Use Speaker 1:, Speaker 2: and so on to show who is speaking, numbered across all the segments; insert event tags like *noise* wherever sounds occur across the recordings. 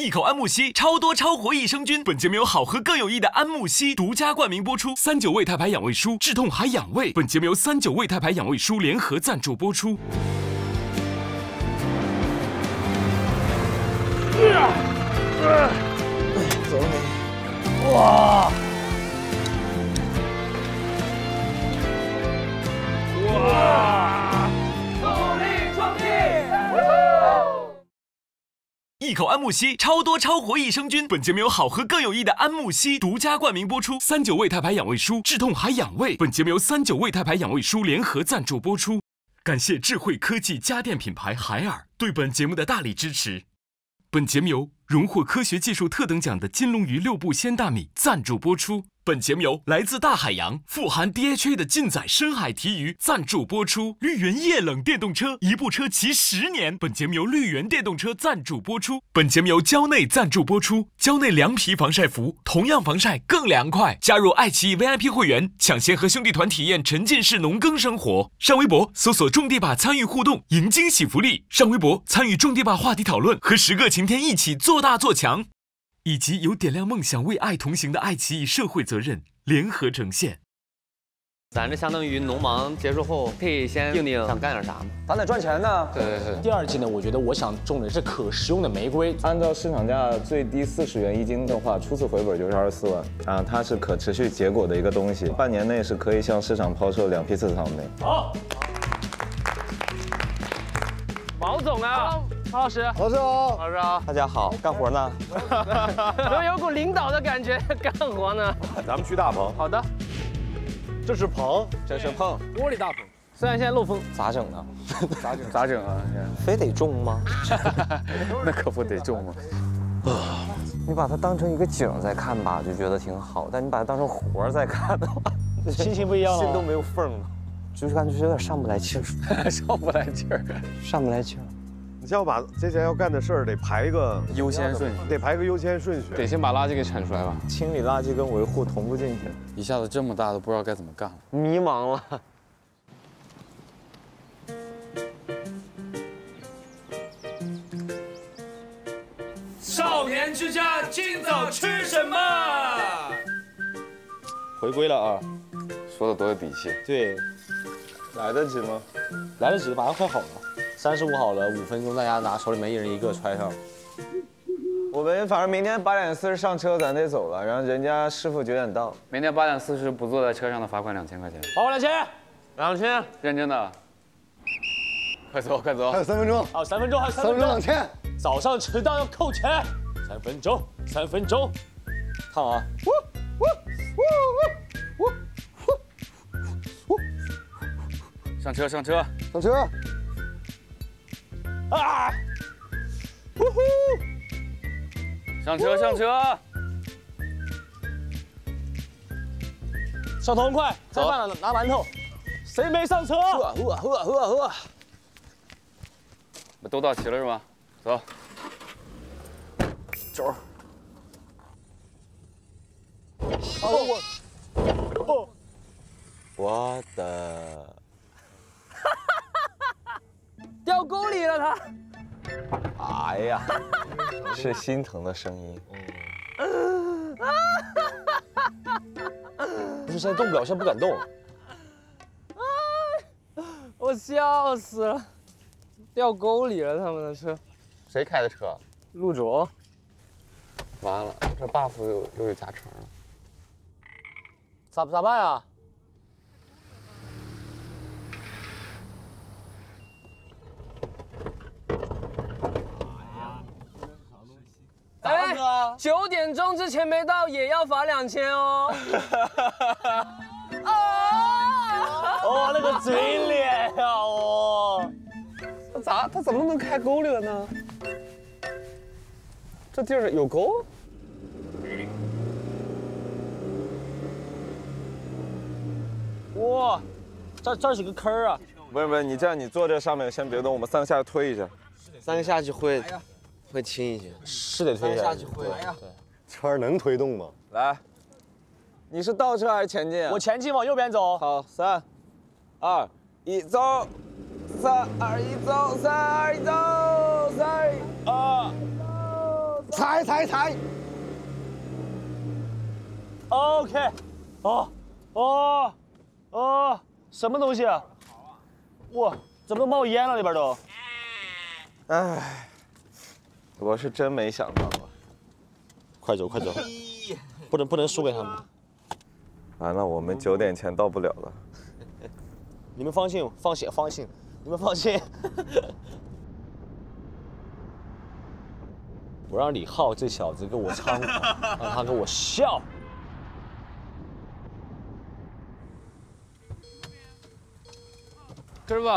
Speaker 1: 一口安慕希，超多超活益生菌。本节目由好喝更有益的安慕希独家冠名播出。三九胃泰牌养胃舒，治痛还养胃。本节目由三九胃泰牌养胃舒联合赞助播出。口安慕希，超多超活益生菌。本节目由好喝更有益的安慕希独家冠名播出。三九胃泰牌养胃舒，治痛还养胃。本节目由三九胃泰牌养胃舒联合赞助播出。感谢智慧科技家电品牌海尔对本节目的大力支持。本节目由荣获科学技术特等奖的金龙鱼六步鲜大米赞助播出。本节目由来自大海洋、富含 DHA 的劲仔深海提鱼赞助播出。绿源液冷电动车，一部车骑十年。本节目由绿源电动车赞助播出。本节目由蕉内赞助播出。蕉内凉皮防晒服，同样防晒更凉快。加入爱奇艺 VIP 会员，抢先和兄弟团体验沉浸式农耕生活。上微博搜索“种地吧”参与互动，赢惊喜福利。上微博参与种地吧话题讨论，和十个晴天一起做大做强。以及有点亮梦想、为爱同行的爱奇艺社会责任联合呈现。
Speaker 2: 咱这相当于农忙结束后，可以先定定想干点啥吗？
Speaker 3: 咱得赚钱呢。
Speaker 2: 对对对。
Speaker 4: 第二季呢，我觉得我想种的是可食用的玫瑰。
Speaker 5: 按照市场价最低四十元一斤的话，初次回本就是二十四万啊。它是可持续结果的一个东西，半年内是可以向市场抛售两批次草莓。
Speaker 4: 好。
Speaker 6: 毛总啊，毛老师，
Speaker 3: 老师好，
Speaker 6: 老师好，
Speaker 5: 大家好，干活呢？
Speaker 6: 怎 *laughs* 么有股领导的感觉？*laughs* 干活呢？
Speaker 5: 咱们去大棚。
Speaker 6: 好的。
Speaker 3: 这是棚，
Speaker 5: 这是棚，
Speaker 6: 玻璃大棚。虽然现在漏风，
Speaker 5: 咋整呢？
Speaker 3: 咋整？
Speaker 5: 咋整啊？*laughs* 非得种吗？那可不得种吗？啊！你把它当成一个景在看吧，就觉得挺好；但你把它当成活在看的话，
Speaker 4: 心情不一样了，
Speaker 5: 心都没有缝了。就是感觉有点上不来气儿，*laughs*
Speaker 4: 上不来气儿，
Speaker 5: 上不来气儿。
Speaker 3: 你要把接下来要干的事儿得排一个
Speaker 5: 优先顺序，
Speaker 3: 得排个优先顺序，
Speaker 5: 得先把垃圾给铲出来吧。清理垃圾跟维护同步进行，
Speaker 7: 一下子这么大都不知道该怎么干了，
Speaker 5: 迷茫了。
Speaker 1: 少年之家今早吃什么？
Speaker 5: 回归了啊！说的多有底气。
Speaker 4: 对，
Speaker 5: 来得及吗？
Speaker 4: 来得及，马上快好了，三十五好了，五分钟，大家拿手里面一人一个揣上。
Speaker 5: 我们反正明天八点四十上车，咱得走了，然后人家师傅九点到。
Speaker 7: 明天八点四十不坐在车上的罚款两千块钱。
Speaker 4: 罚款两千，
Speaker 6: 两千，
Speaker 7: 认真的。快走，快走，
Speaker 3: 还有三分钟。
Speaker 4: 还有，三分钟，还有
Speaker 3: 三分钟两千。
Speaker 4: 早上迟到要扣钱，三分钟，三分钟，烫啊！
Speaker 7: 上车，上车，
Speaker 3: 上车！
Speaker 4: 啊！
Speaker 7: 呼呼！上车，上车！
Speaker 4: 小童快，吃饭了，拿馒头。谁没上车？喝
Speaker 5: 喝喝喝喝！
Speaker 7: 都到齐了是吧？
Speaker 5: 是心疼的声音。
Speaker 4: 不是现在动不了，现在不敢动。*laughs*
Speaker 6: 我笑死了，掉沟里了他们的车。
Speaker 5: 谁开的车？
Speaker 6: 陆卓。
Speaker 5: 完了，这 buff 又又有加成了。
Speaker 4: 咋咋办呀？
Speaker 6: 哎，九点钟之前没到也要罚两千哦。
Speaker 4: 啊！*laughs* 哦，那个嘴脸呀！哦，他
Speaker 5: 咋他怎么能开沟里了呢？这地儿有沟？
Speaker 4: 哇，这这是个坑啊！
Speaker 5: 不是不是，你这样，你坐这上面先别动，我们三个下去推一下。
Speaker 8: 三个下去会会轻一些，
Speaker 4: 是得推一
Speaker 8: 下下去会。
Speaker 4: 对，
Speaker 3: 车能推动吗？
Speaker 5: 来，你是倒车还是前进？
Speaker 4: 我前进，往右边走。
Speaker 5: 好，三、二、一，走！三二一，走！三二一，走！三二，
Speaker 8: 踩踩踩
Speaker 4: ！OK，哦哦哦，什么东西啊？哇，怎么都冒烟了里边都？
Speaker 9: 哎，我是真没想到啊！
Speaker 4: 快走快走，不能不能输给他们。
Speaker 9: 完了，我们九点前到不了了。
Speaker 4: 你们放心，放心，放心，你们放心。*laughs* 我让李浩这小子给我猖狂，让他给我笑。
Speaker 10: 柯师傅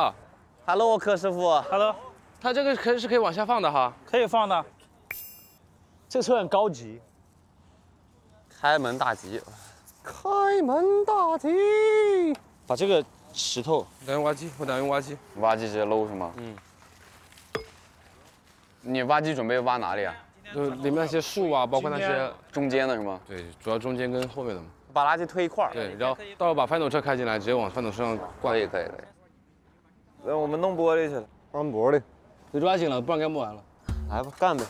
Speaker 9: Hello，柯师傅。
Speaker 6: Hello，
Speaker 10: 它这个可是可以往下放的哈。
Speaker 6: 可以放的。
Speaker 4: 这车很高级，
Speaker 7: 开门大吉，
Speaker 9: 开门大吉。
Speaker 4: 把这个石头
Speaker 10: 打用挖机，我打用挖机。
Speaker 7: 挖机直接搂是吗？
Speaker 10: 嗯。
Speaker 7: 你挖机准备挖哪里啊？
Speaker 10: 就里面那些树啊，包括那些，
Speaker 7: 中间的是吗？
Speaker 10: 对，主要中间跟后面的嘛。
Speaker 7: 把垃圾推一块儿。
Speaker 10: 对，然后到时候把翻斗车开进来，直接往翻斗车上挂。
Speaker 7: 可以可以可以。
Speaker 9: 那我们弄玻璃去了。
Speaker 3: 安玻璃。
Speaker 4: 得抓紧了，不然该不完了。
Speaker 8: 来吧，干呗。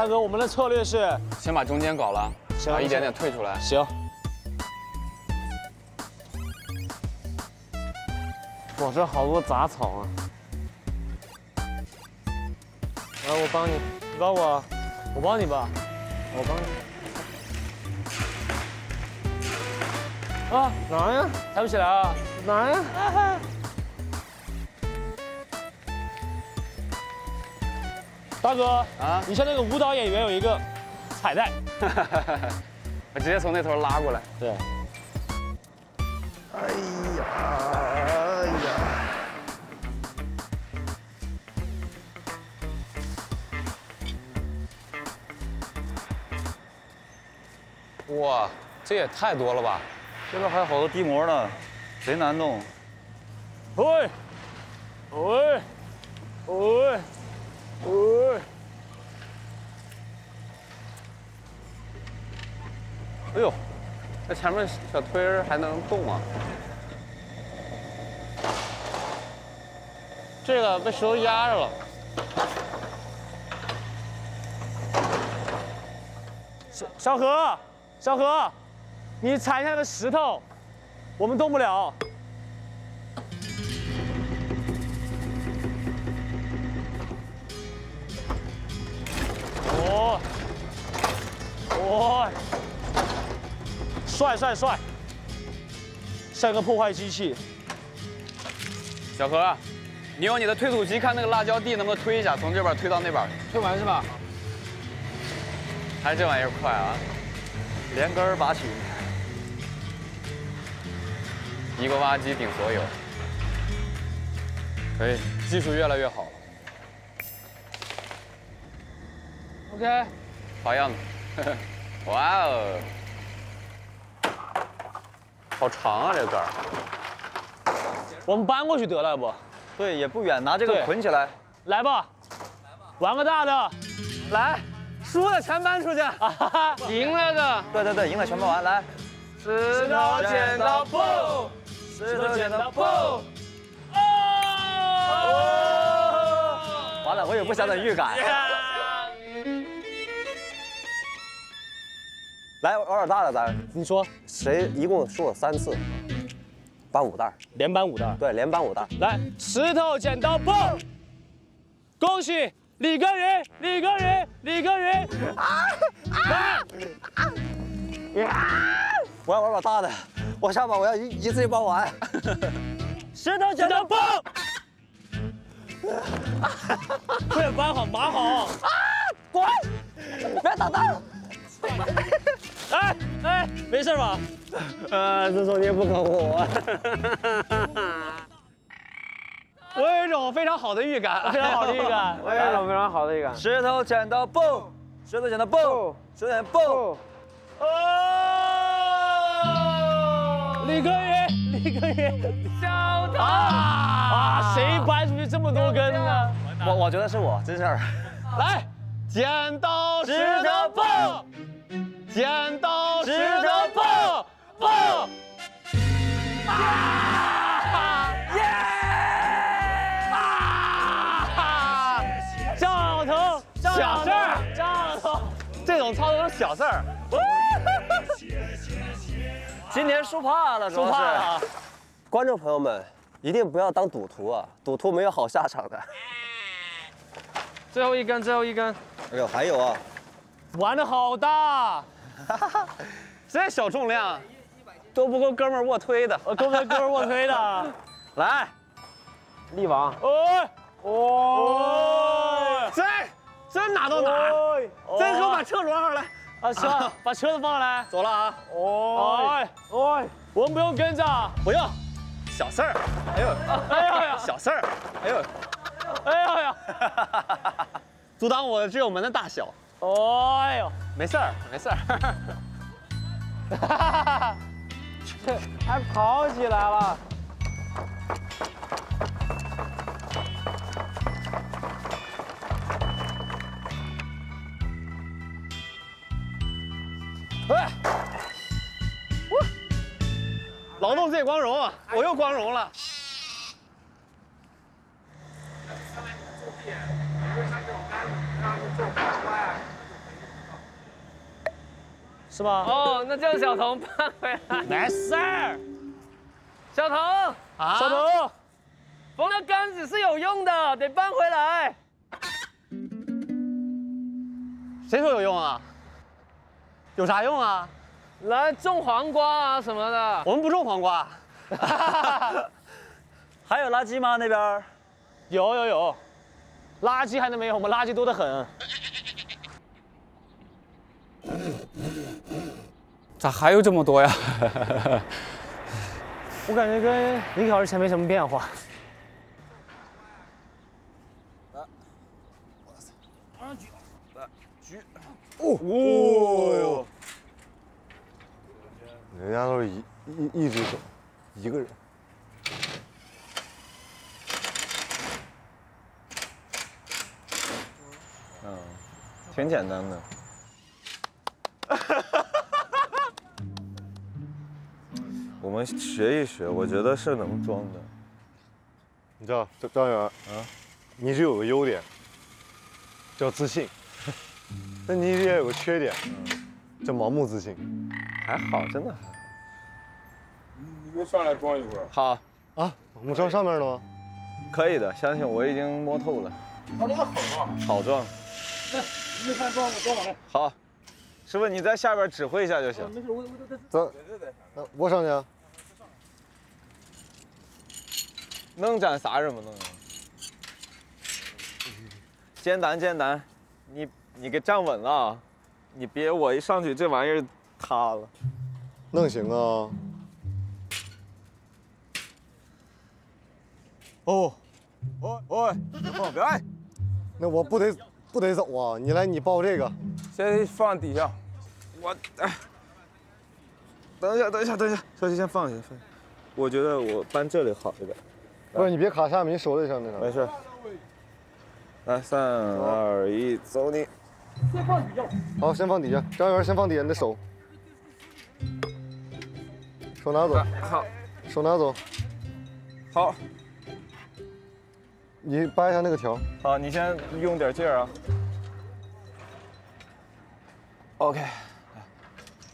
Speaker 4: 大哥，我们的策略是
Speaker 7: 先把中间搞了，
Speaker 4: 行
Speaker 7: 然后一点点退出来。
Speaker 4: 行。
Speaker 8: 哇，这好多杂草啊！来，我帮你，
Speaker 4: 你帮我，我帮你吧。
Speaker 8: 我帮你。
Speaker 4: 啊，
Speaker 8: 哪呀？
Speaker 4: 抬不起来啊！
Speaker 8: 哪呀？
Speaker 4: 大哥
Speaker 7: 啊
Speaker 4: 你像那个舞蹈演员有一个彩带，*laughs*
Speaker 7: 我直接从那头拉过来。
Speaker 4: 对，
Speaker 3: 哎呀，哎呀，
Speaker 7: 哇，这也太多了吧！
Speaker 9: 这边还有好多地膜呢，贼难弄。
Speaker 4: 喂，喂，喂，喂，
Speaker 7: 哎呦，那前面小推还能动啊？
Speaker 6: 这个被石头压着了。
Speaker 4: 小小何，小何，你踩一下那石头，我们动不了。哦，哦，帅帅帅，像个破坏机器。
Speaker 7: 小何，你用你的推土机看那个辣椒地能不能推一下，从这边推到那边。
Speaker 6: 推完是吧？
Speaker 7: 还是这玩意儿快啊！
Speaker 9: 连根拔起。
Speaker 7: 一个挖机顶所有，可以，技术越来越好
Speaker 6: OK，
Speaker 7: 好样的！*laughs* 哇哦，好长啊这个杆儿。
Speaker 4: 我们搬过去得了，要不？
Speaker 9: 对，也不远，拿这个捆起来。
Speaker 4: 来吧，玩个大的。
Speaker 6: 来，输的全搬出去，*laughs* 赢了的
Speaker 9: 对对对，赢了全搬完，来。
Speaker 6: 石头剪刀布，
Speaker 9: 石头剪刀布。哦完了，我有不祥的预感。来玩点大的，咱
Speaker 4: 你说
Speaker 8: 谁一共输了三次？搬五袋，
Speaker 4: 连搬五袋，
Speaker 8: 对，连搬五袋。
Speaker 4: 来，石头剪刀布，恭喜李耕耘，李耕耘，李耕耘！来，
Speaker 8: 我要玩把大的，我下把，我要一一次性搬完。
Speaker 4: 石头剪刀布，快点搬好，码好。啊！
Speaker 8: 滚！别打蛋了。*laughs*
Speaker 4: 哎哎，没事吧？
Speaker 8: 呃，*laughs* 自从你也不坑我。*laughs*
Speaker 6: 我有一种非常好的预感，
Speaker 4: 非常好的预感。
Speaker 6: 我有一种非常好的预感。
Speaker 9: 石头剪刀布，石头剪刀布，石头剪刀布。
Speaker 4: 哦，李耕耘，李耕耘，
Speaker 6: 小
Speaker 4: 啊啊！谁搬出去这么多根呢？
Speaker 9: 我我觉得是我，真事儿。
Speaker 4: 来，
Speaker 6: 剪刀石
Speaker 4: 石头布，剪刀石头布，布。啊！耶！啊！小头，小事儿，小头，这种操作是小事儿。
Speaker 6: 今天输怕了，
Speaker 4: 输怕了。
Speaker 8: 观众朋友们，一定不要当赌徒啊，赌徒没有好下场的。
Speaker 6: 最后一根，最后一根。
Speaker 8: 哎呦，还有啊，
Speaker 4: 玩的好大，*laughs*
Speaker 2: 这小重量。都不够哥们儿卧推的。
Speaker 4: 我哥们哥们卧推的，*laughs*
Speaker 2: 来，
Speaker 6: 力王，
Speaker 4: 哎，哦，
Speaker 2: 这这哪到哪儿？真给我把车挪上来。
Speaker 4: 啊，行，把车子放上来。
Speaker 2: 走了啊！
Speaker 4: 哦，哎，哎，我们不用跟着，
Speaker 2: 不用，小事儿。哎呦，
Speaker 4: 哎呀呀，
Speaker 2: 小事儿。哎呦，
Speaker 4: 哎呀呀，
Speaker 2: 阻挡我的只有门的大小。
Speaker 4: 哎呦，
Speaker 2: 没事儿，没事儿。
Speaker 6: 还跑起来了。
Speaker 2: 哎，劳动最光荣啊！我又光荣了。
Speaker 4: 是吗？
Speaker 6: 哦，那叫小童搬回来。
Speaker 4: 没事儿，
Speaker 6: 小童，
Speaker 2: 啊
Speaker 4: 小童，
Speaker 6: 缝的杆子是有用的，得搬回来。
Speaker 2: 谁说有用啊？有啥用啊？
Speaker 6: 来种黄瓜啊什么的。
Speaker 2: 我们不种黄瓜。*laughs*
Speaker 4: 还有垃圾吗？那边？有有有，垃圾还能没有？我们垃圾多得很。
Speaker 2: 咋还有这么多呀？*laughs*
Speaker 4: 我感觉跟一个小时前没什么变化。
Speaker 3: 来，往上举，来举，哦哦，人家都是一一一只手，一个人。
Speaker 5: 挺简单的。*laughs* 我们学一学，我觉得是能装的。
Speaker 3: 你知道张张远啊，你是有个优点，叫自信，*laughs* 那你也有个缺点，叫盲目自信。
Speaker 5: 还好，真的还好。
Speaker 10: 你给我上来装一会儿。
Speaker 5: 好，
Speaker 3: 啊，我们装上面了吗？
Speaker 5: 可以的，相信我已经摸透了。
Speaker 10: 他那个狠啊！
Speaker 5: 好装。
Speaker 10: 你看装装完了。
Speaker 5: 好，师傅你在下边指挥一下就行。
Speaker 3: 走，那我上去啊。
Speaker 5: 能粘啥人不能？简单简单，你你给站稳了啊，你别我一上去这玩意儿塌了。
Speaker 3: 能行啊。哦，
Speaker 5: 哦哦，放别爱。
Speaker 3: 那我不得不得走啊！你来，你抱这个。
Speaker 10: 先放底下。
Speaker 5: 我哎，等一下等一下等一下，小姐先放下放下。我觉得我搬这里好一点。
Speaker 3: 不是你别卡下面，你手得上那啥。
Speaker 5: 没事。来，三二一，走你！
Speaker 3: 先放底下好，先放底下，张元先放底下，你的手，手拿走，
Speaker 5: 好，
Speaker 3: 手拿走，
Speaker 5: 好，
Speaker 3: 你掰一下那个条。
Speaker 5: 好，你先用点劲儿啊。OK，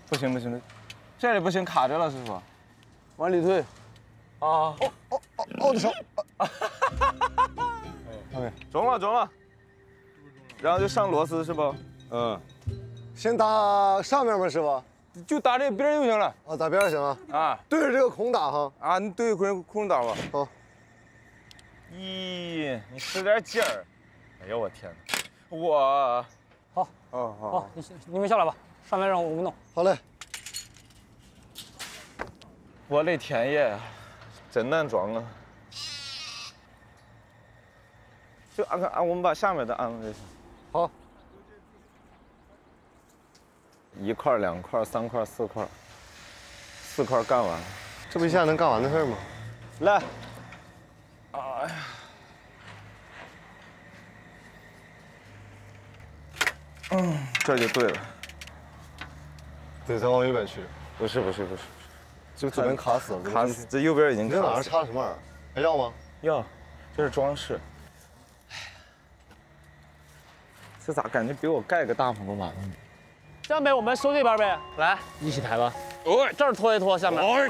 Speaker 5: 不行不行不行，这里不行，卡着了，师傅。
Speaker 10: 往里退。
Speaker 5: 啊，
Speaker 3: 哦哦哦，我的手。*laughs*
Speaker 5: OK，中了中了，然后就上螺丝是不？
Speaker 10: 嗯，
Speaker 3: 先打上面吧，师傅？
Speaker 10: 就打这边就行了。
Speaker 3: 啊，打边就行了。
Speaker 10: 啊
Speaker 3: 对着这个孔打哈。
Speaker 10: 啊，你对着孔孔打吧。
Speaker 3: 好。
Speaker 5: 咦，你使点劲儿。哎呦我天哪，我
Speaker 10: 哦好。
Speaker 4: 好，你你们下来吧，上面让我们弄。
Speaker 3: 好嘞。
Speaker 5: 我的天爷，真难装啊！就按按按，我们把下面的按了就行。
Speaker 3: 好。
Speaker 5: 一块、两块、三块、四块，四块干完，
Speaker 3: 这不一下能干完的事吗？
Speaker 5: 来。哎呀。嗯，这就对了。
Speaker 3: 得再往右边去，
Speaker 5: 不是不是不是，
Speaker 3: 就左边卡死了。
Speaker 5: 卡死，这右边已经
Speaker 3: 你在哪儿
Speaker 5: 卡死了。
Speaker 3: 插的什么玩意儿？还要吗？
Speaker 5: 要，这是装饰。这咋感觉比我盖个大棚都完了呢？
Speaker 4: 这样呗，我们收这边呗，
Speaker 2: 来，
Speaker 4: 一起抬吧。
Speaker 2: 哦，这儿拖一拖，下面。
Speaker 4: 哎，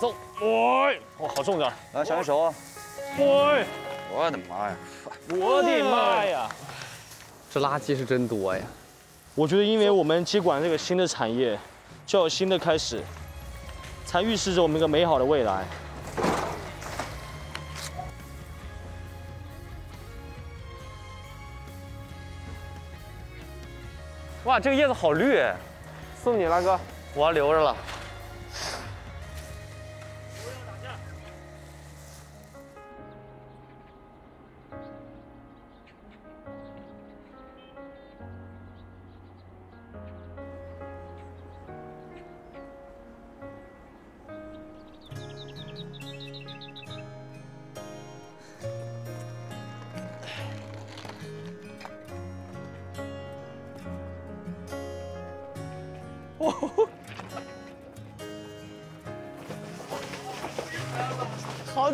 Speaker 4: 走，哎，哇，好重点。
Speaker 5: 来，小心手啊！
Speaker 4: 哎，
Speaker 5: 我的妈呀！
Speaker 4: 我的妈呀！
Speaker 2: 这垃圾是真多呀。
Speaker 4: 我觉得，因为我们接管这个新的产业，就要有新的开始，才预示着我们一个美好的未来。
Speaker 2: 哇，这个叶子好绿哎，送你了哥，我要留着了。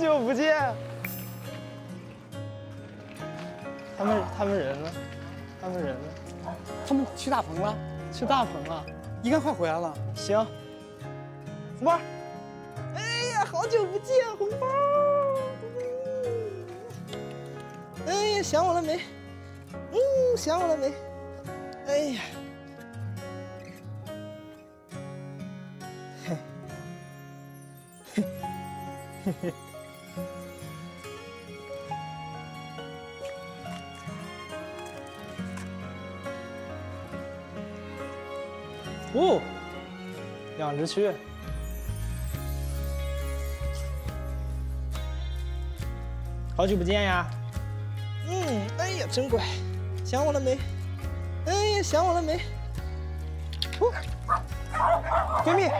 Speaker 4: 久不见。他们他们人呢？他们人呢？
Speaker 11: 他们去大棚了，
Speaker 4: 去大棚了。
Speaker 11: 应该快回来了。
Speaker 4: 行，红包。
Speaker 11: 哎呀，好久不见，红包。哎呀，想我了没？嗯，想我了没？哎呀，
Speaker 4: 两只雀。好久不见呀！
Speaker 11: 嗯，哎呀，真乖，想我了没？哎呀，想我了没？哦，闺蜜，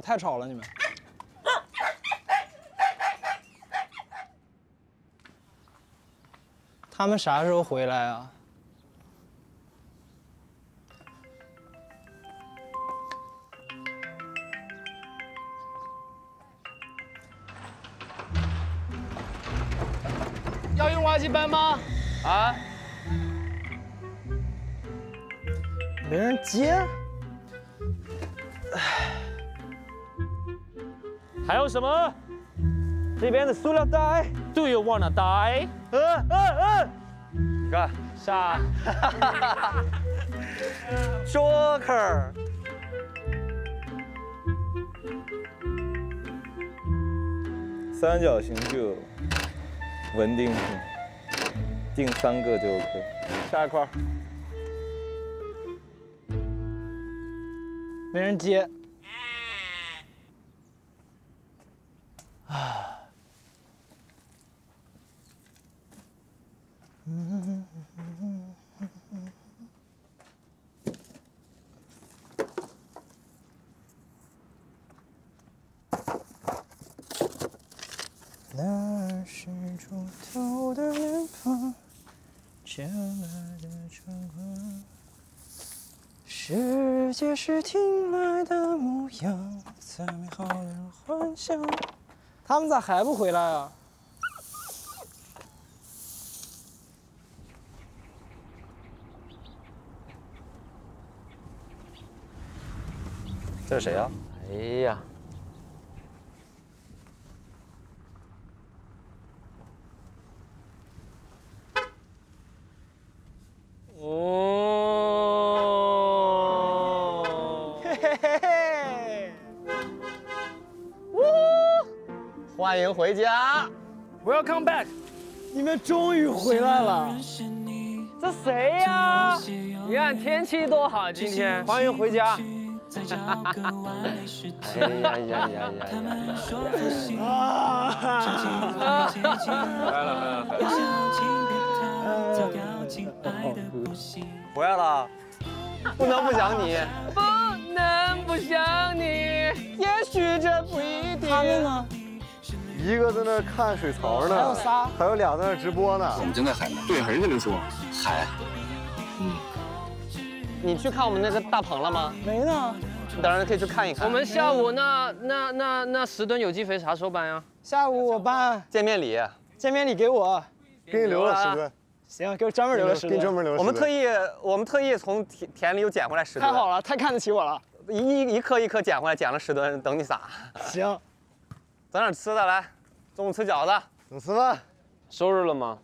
Speaker 11: 太吵了，你们。
Speaker 4: 他们啥时候回来啊？什么？这边的塑料袋。Do you wanna die？嗯嗯嗯。
Speaker 5: 你看
Speaker 4: 啥？*laughs*
Speaker 5: Joker，三角形就有稳定性，定三个就 OK。下一块儿，
Speaker 11: 没人接。那是猪头的脸庞，牵来的长河。世界是听来的模样，再美好的幻想。他们咋还不回来啊？
Speaker 5: 这是谁啊？
Speaker 2: 哎呀，回家。
Speaker 4: Welcome back！
Speaker 11: 你们终于回来了，
Speaker 2: 这谁呀？你看天气多好，今天。
Speaker 4: 欢迎回家。
Speaker 2: 哎呀呀呀呀呀！
Speaker 5: 回来了。
Speaker 2: 不能不想你，不能
Speaker 6: 不想你，也许这不一定。
Speaker 11: 他们呢？
Speaker 3: 一个在那看水槽呢，
Speaker 11: 还有仨
Speaker 3: 还有俩在那直播呢。
Speaker 7: 我们正在海南，对，还是在那说海。
Speaker 2: 你去看我们那个大棚了吗？
Speaker 11: 没呢。
Speaker 2: 你等会儿可以去看一看。
Speaker 6: 我们下午那那那那十吨有机肥啥时候搬呀？
Speaker 11: 下午我搬
Speaker 2: 见面礼，
Speaker 11: 见面礼给我，
Speaker 3: 给你留了十吨，
Speaker 11: 行，给我专门留了十
Speaker 3: 给你专
Speaker 11: 吨。
Speaker 3: 门留了。
Speaker 2: 我们特意我们特意从田田里又捡回来十吨。
Speaker 11: 太好了，太看得起我了。
Speaker 2: 一一一颗一颗捡回来，捡了十吨，等你撒。
Speaker 11: 行，
Speaker 2: 整点吃的来，中午吃饺子。
Speaker 3: 你吃饭。
Speaker 2: 收拾了吗？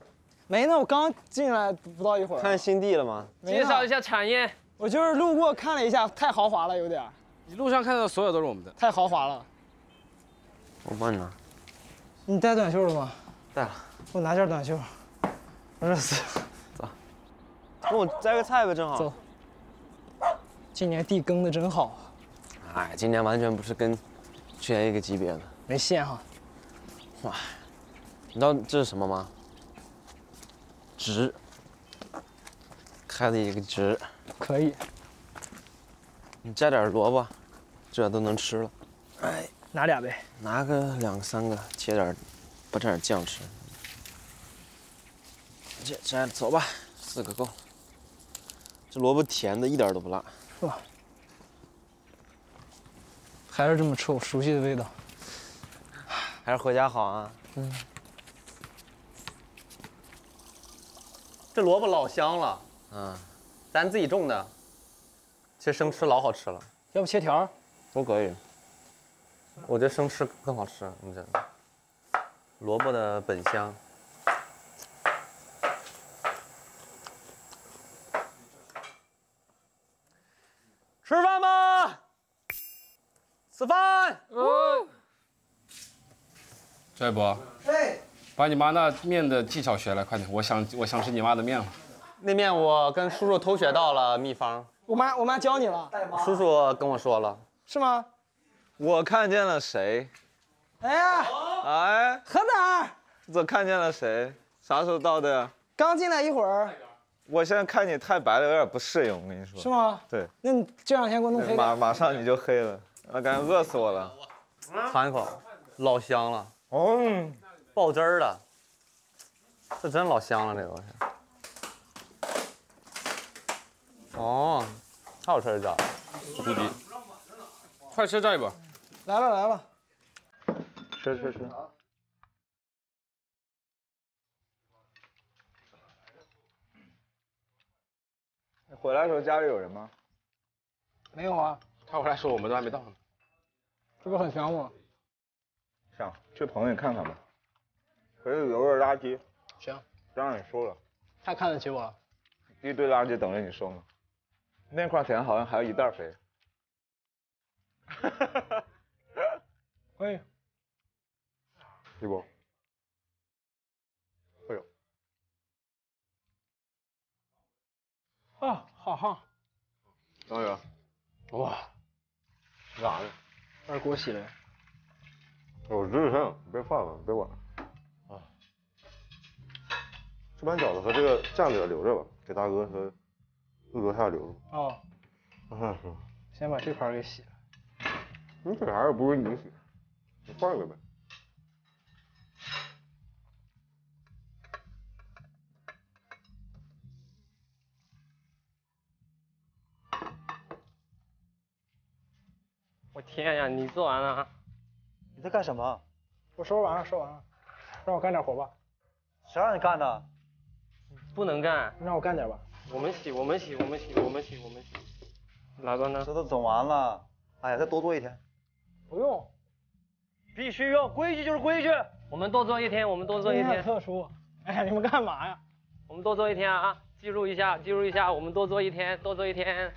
Speaker 11: 没呢，我刚进来不到一会儿。
Speaker 2: 看新地了吗？
Speaker 6: 介绍一下产业。
Speaker 11: 我就是路过看了一下，太豪华了，有点儿
Speaker 10: 你路上看到的所有都是我们的。
Speaker 11: 太豪华了。
Speaker 2: 我帮你拿。
Speaker 11: 你带短袖了吗？
Speaker 2: 带了。
Speaker 11: 给我拿件短袖。我热死。
Speaker 2: 走给我摘个菜呗，正好。
Speaker 11: 走。今年地耕的真好，
Speaker 2: 哎，今年完全不是跟去年一个级别的。
Speaker 11: 没线哈。
Speaker 2: 哇，你知道这是什么吗？植。开的一个植。
Speaker 11: 可以。
Speaker 2: 你加点萝卜，这都能吃了。
Speaker 11: 哎，拿俩呗。
Speaker 2: 拿个两三个，切点，不蘸点酱吃。这摘了，走吧，四个够。这萝卜甜的，一点都不辣。
Speaker 11: 是吧？还是这么臭，熟悉的味道。
Speaker 2: 还是回家好啊。
Speaker 11: 嗯。
Speaker 2: 这萝卜老香了。嗯。咱自己种的，其实生吃老好吃了。
Speaker 11: 要不切条？
Speaker 2: 都可以。我觉得生吃更好吃，你这萝卜的本香。吃饭吧，吃饭。
Speaker 6: 嗯。
Speaker 10: 帅伯，
Speaker 11: 哎，
Speaker 10: 把你妈那面的技巧学来，快点！我想我想吃你妈的面了。
Speaker 2: 那面我跟叔叔偷学到了秘方。
Speaker 11: 我妈我妈教你了？
Speaker 2: 叔叔跟我说了。
Speaker 11: 是吗？
Speaker 5: 我看见了谁？
Speaker 11: 哎呀，
Speaker 5: 哎，
Speaker 11: 何哪？
Speaker 5: 这看见了谁？啥时候到的呀？
Speaker 11: 刚进来一会儿。
Speaker 5: 我现在看你太白了，有点不适应，我跟你说。
Speaker 11: 是吗？
Speaker 5: 对。
Speaker 11: 那你这两天给我弄黑
Speaker 5: 马马上你就黑了，啊，感觉饿死我了。
Speaker 2: 尝一口，老香了。
Speaker 5: 哦，
Speaker 2: 爆汁儿了，这真老香了，这个东西。哦，太好吃了，这。
Speaker 10: 不估计。快吃这一波。
Speaker 11: 来了来了。
Speaker 5: 吃吃吃。你回来的时候家里有人吗？
Speaker 11: 没有啊。
Speaker 10: 他回来说我们都还没到呢。
Speaker 11: 是不是很想我？
Speaker 5: 想去棚里看看吧。回去留着垃圾。
Speaker 11: 行。
Speaker 5: 让你收了。
Speaker 11: 太看得起我了。
Speaker 5: 一堆垃圾等着你收呢。那块田好像还有一袋肥。
Speaker 11: 哈哈哈！可以。
Speaker 3: 一波。哎呦。
Speaker 11: 啊，好哈。
Speaker 3: 导演。
Speaker 11: 哇。
Speaker 3: 干啥呢？
Speaker 11: 二锅洗了。
Speaker 3: 我日上，别放了，别管了。啊。这盘饺子和这个酱底留着吧，给大哥和二哥下留着。
Speaker 11: 哦。
Speaker 3: 啊是。
Speaker 11: 先把这盘给洗了。
Speaker 3: 你这玩意儿不是你洗，你换一个呗。
Speaker 6: 我天呀，你做完了？
Speaker 12: 你在干什么？
Speaker 11: 我收完了，收完了，让我干点活吧。
Speaker 12: 谁让你干的？
Speaker 6: 不能干。
Speaker 11: 让我干点吧。
Speaker 6: 我们洗，我们洗，我们洗，我们洗，我们洗。哪个呢？
Speaker 12: 这都整完了。哎呀，再多做一天。
Speaker 11: 不用。
Speaker 12: 必须用，规矩就是规矩。
Speaker 6: 我们多做一天，我们多做一天。
Speaker 11: 特殊。*laughs* 哎呀，你们干嘛呀？
Speaker 6: 我们多做一天啊！记录一下，记录一下，我们多做一天，多做一天。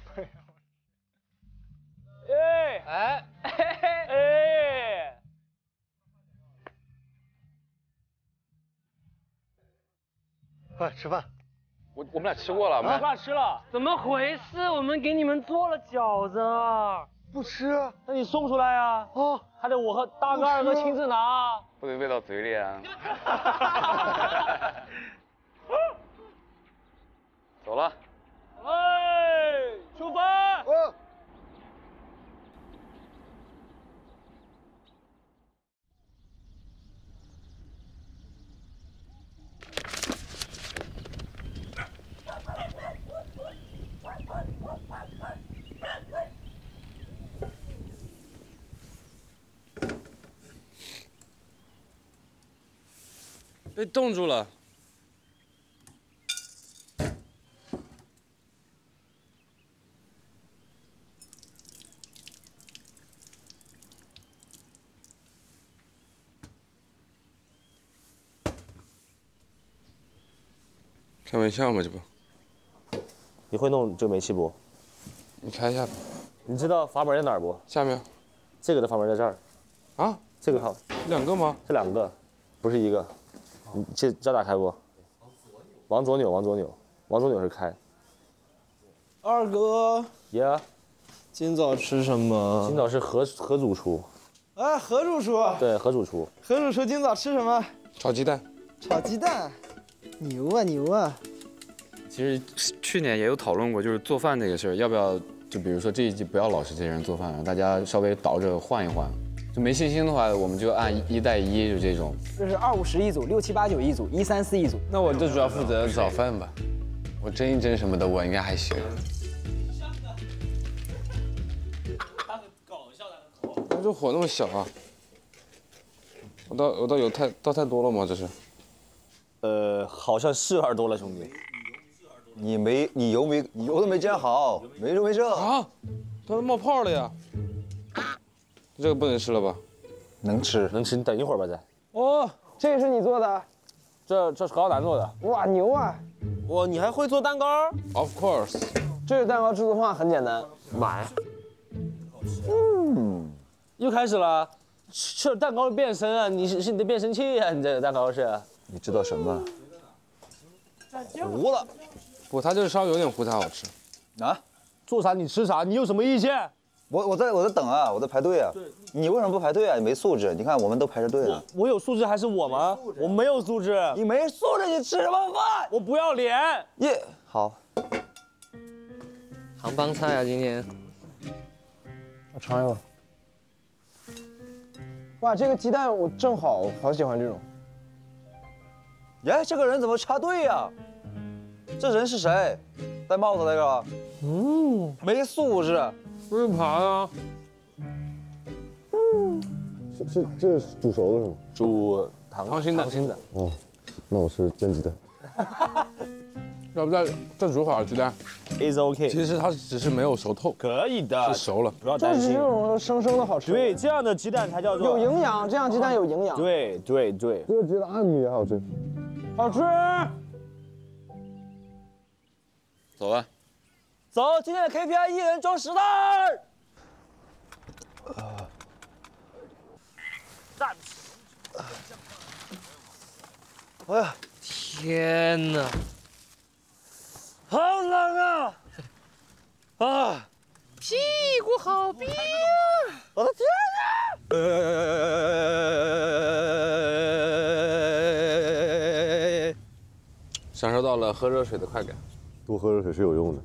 Speaker 11: 哎
Speaker 6: 哎
Speaker 11: 哎！
Speaker 3: 快吃饭。
Speaker 10: 我我们俩吃过了，
Speaker 11: 我们俩吃了。
Speaker 6: 怎么回事？我们给你们做了饺子。
Speaker 3: 不吃？
Speaker 11: 那你送出来呀？
Speaker 3: 啊，
Speaker 11: 还得我和大哥、二哥亲自拿。
Speaker 10: 不得喂到嘴里啊。*laughs*
Speaker 2: 走了。
Speaker 11: 哎，出发！
Speaker 10: 被冻住了。开玩笑嘛，这不？
Speaker 4: 你会弄这个煤气不？
Speaker 10: 你开一下吧。
Speaker 4: 你知道阀门在哪儿不？
Speaker 10: 下面。
Speaker 4: 这个的阀门在这儿。
Speaker 10: 啊？
Speaker 4: 这个好。
Speaker 10: 两个吗？
Speaker 4: 这两个，不是一个。你这这打开不？往左扭，往左扭，往左扭是开。
Speaker 13: 二哥，
Speaker 4: 呀，
Speaker 13: 今早吃什么？
Speaker 4: 今早是何何主厨。
Speaker 13: 啊，何主厨。
Speaker 4: 对，何主厨。
Speaker 13: 何主厨今早吃什么？
Speaker 10: 炒鸡蛋。
Speaker 13: 炒鸡蛋，牛啊牛啊！
Speaker 7: 其实去年也有讨论过，就是做饭这个事儿，要不要就比如说这一季不要老是这些人做饭了，大家稍微倒着换一换。就没信心的话，我们就按一带一，就这种。
Speaker 11: 就是二五十一组，六七八九一组，一三四一组。
Speaker 10: 那我就主要负责早饭吧，我蒸一蒸什么的，我应该还行。那这火那么小啊？我倒我倒有太倒太多了吗？这是？
Speaker 4: 呃，好像是有点多了，兄弟。
Speaker 12: 你没你油没你油都没煎好，没热没热
Speaker 10: 啊，都冒泡了呀！这个不能吃了吧？
Speaker 12: 能吃
Speaker 4: 能吃，你等一会儿吧再。
Speaker 11: 哦，这个是你做的？
Speaker 4: 这这是何浩南做的。
Speaker 11: 哇，牛啊！
Speaker 4: 哇，你还会做蛋糕
Speaker 10: ？Of course。
Speaker 11: 这个蛋糕制作方法很简单，
Speaker 4: 买。嗯，又开始了，吃蛋糕变身啊！你是是你的变身器啊！你这个蛋糕是？
Speaker 12: 你知道什么？糊了。
Speaker 10: 不，它就是稍微有点糊才好吃。
Speaker 12: 啊？
Speaker 4: 做啥你吃啥，你有什么意见？
Speaker 12: 我我在我在等啊，我在排队啊。对。你为什么不排队啊？你没素质。你看我们都排着队了。
Speaker 4: 我有素质还是我吗？我没有素质。
Speaker 12: 你没素质，你吃什么饭？
Speaker 4: 我不要脸。
Speaker 12: 耶，好。
Speaker 11: 杭帮菜啊，今天。
Speaker 12: 我尝一口。
Speaker 11: 哇，这个鸡蛋我正好，好喜欢这种。
Speaker 12: 耶，这个人怎么插队呀？这人是谁？戴帽子那个？嗯，没素质，
Speaker 10: 不是爬啊。
Speaker 3: 嗯，这这这是煮熟了是吗？
Speaker 4: 煮溏心的。溏心的。
Speaker 3: 哦，那我吃煎鸡蛋。*laughs*
Speaker 10: 要不再再煮会儿鸡蛋
Speaker 4: ？Is OK。
Speaker 10: 其实它只是没有熟透。
Speaker 4: 可以的。
Speaker 10: 是熟了，
Speaker 4: 不要担心。
Speaker 11: 就是这种生生的好吃。
Speaker 4: 对，这样的鸡蛋才叫做
Speaker 11: 有营养，这样鸡蛋有营养。
Speaker 4: 对对对。
Speaker 3: 这个鸡蛋米也好吃。
Speaker 4: 好吃。
Speaker 7: 走吧，
Speaker 4: 走！今天的 KPI 一人装十袋儿。
Speaker 11: 站起！哎呀，天哪！
Speaker 4: 好冷啊！啊！
Speaker 11: 屁股好冰！
Speaker 4: 我的天
Speaker 10: 哪！享受到了喝热水的快感。
Speaker 3: 多喝热水是有用的。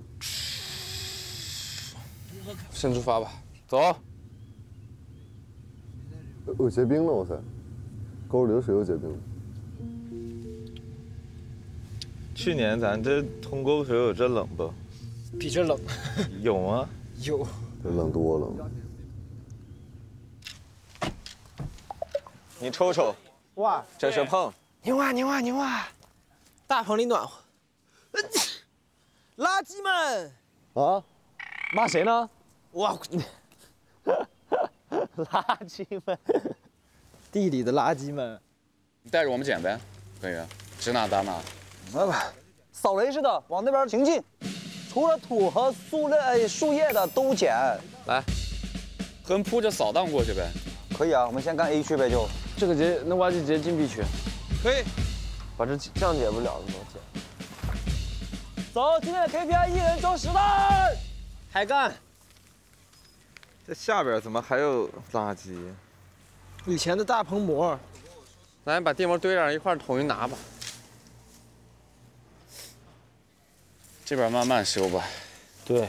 Speaker 10: 先出发吧，走。
Speaker 3: 我，结冰了，我塞！沟里的水又结冰了。
Speaker 5: 去年咱这通沟水有这冷不？
Speaker 11: 比这冷。
Speaker 5: 有吗？*laughs*
Speaker 11: 有。
Speaker 3: 这冷多了。
Speaker 12: 你瞅瞅。
Speaker 11: 哇，
Speaker 12: 这是碰。
Speaker 11: 牛啊牛啊牛啊！大棚里暖和。垃圾们！
Speaker 4: 啊？骂谁呢？
Speaker 11: 哇！
Speaker 4: 垃圾们，
Speaker 11: 地里的垃圾们，
Speaker 7: 你带着我们捡呗，可以啊，指哪打哪。
Speaker 12: 来吧，扫雷似的往那边行进，除了土和塑料、树叶的都捡。
Speaker 7: 来，横铺着扫荡过去呗。
Speaker 12: 可以啊，我们先干 A 区呗，就
Speaker 4: 这个直接，那我就直接进 B 区。
Speaker 7: 可以，
Speaker 4: 把这降解不了的东西。走，今天的 KPI 一人装十袋，
Speaker 11: 还干。
Speaker 5: 这下边怎么还有垃圾？
Speaker 11: 以前的大棚膜，
Speaker 10: 咱把地膜堆上一块统一拿吧。
Speaker 7: 这边慢慢收吧。
Speaker 4: 对，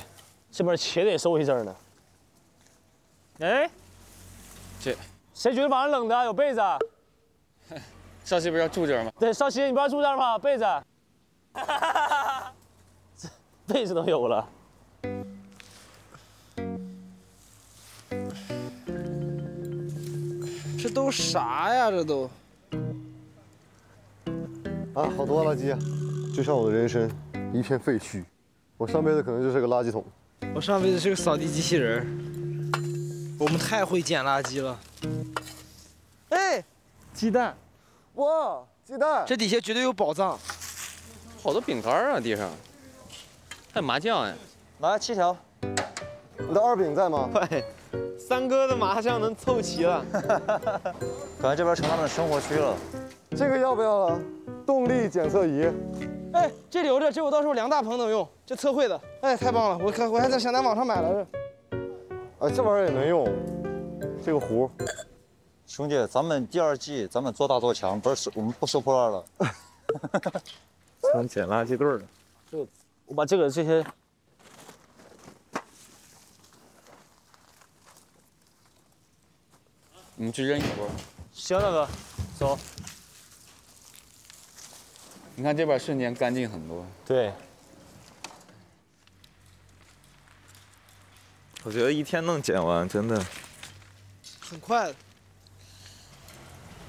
Speaker 4: 这边且得收一阵呢。哎，
Speaker 7: 这
Speaker 4: 谁觉得晚上冷的？有被子。*laughs*
Speaker 7: 少熙不是要住这儿吗？
Speaker 4: 对，少熙，你不要住这儿吗？被子。*laughs* 这被子都有了，
Speaker 11: 这都啥呀？这都
Speaker 3: 啊，好多垃圾啊！就像我的人生，一片废墟。我上辈子可能就是个垃圾桶。
Speaker 11: 我上辈子是个扫地机器人。我们太会捡垃圾了。哎，鸡蛋！
Speaker 3: 哇，鸡蛋！
Speaker 11: 这底下绝对有宝藏。
Speaker 7: 好多饼干啊，地上。还有麻酱哎。
Speaker 12: 来七条。
Speaker 3: 你的二饼在吗？*laughs*
Speaker 8: 快，三哥的麻将能凑齐了。*laughs*
Speaker 12: 感觉这边成他们的生活区了。
Speaker 3: 这个要不要了？动力检测仪。
Speaker 11: 哎，这留着，这我到时候量大棚能用，这测绘的。哎，太棒了，我可我还在想在网上买来着。
Speaker 3: 啊，这玩意儿也能用，这个壶。
Speaker 12: 兄弟，咱们第二季咱们做大做强，不是我们不收破烂了。*laughs*
Speaker 8: 成捡垃圾队了。
Speaker 4: 这个，我把这个这些。
Speaker 7: 你们去扔一波。
Speaker 4: 行，大哥，走。
Speaker 7: 你看这边瞬间干净很多。
Speaker 4: 对。
Speaker 8: 我觉得一天能捡完，真的。
Speaker 11: 很快。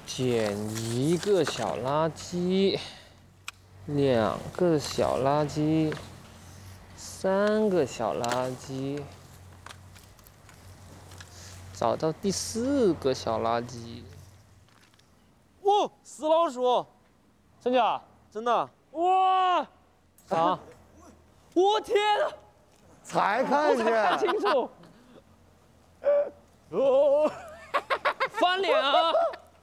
Speaker 6: 捡一个小垃圾，两个小垃圾，三个小垃圾。找到第四个小垃圾。
Speaker 4: 哇，死老鼠！真假？
Speaker 8: 真的。
Speaker 4: 哇！啥？*laughs* 我天啊！
Speaker 3: 才看见。
Speaker 6: 看清楚。*laughs* 哦！翻脸啊！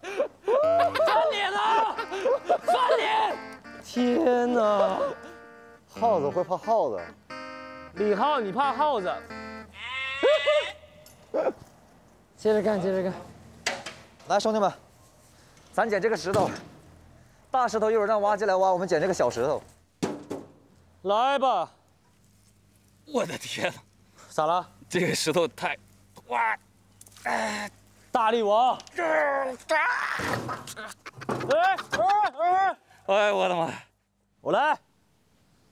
Speaker 6: 翻脸啊！翻脸！天哪！
Speaker 3: 耗子会怕耗子。
Speaker 4: 李浩，你怕耗子？*laughs*
Speaker 6: 接着干，接着干！
Speaker 12: 来，兄弟们，咱捡这个石头，大石头一会儿让挖机来挖，我们捡这个小石头。
Speaker 4: 来吧！
Speaker 7: 我的天哪！
Speaker 4: 咋了？
Speaker 7: 这个石头太……哇！
Speaker 4: 哎，大力王！哎
Speaker 7: 哎哎！我的妈！
Speaker 4: 我来！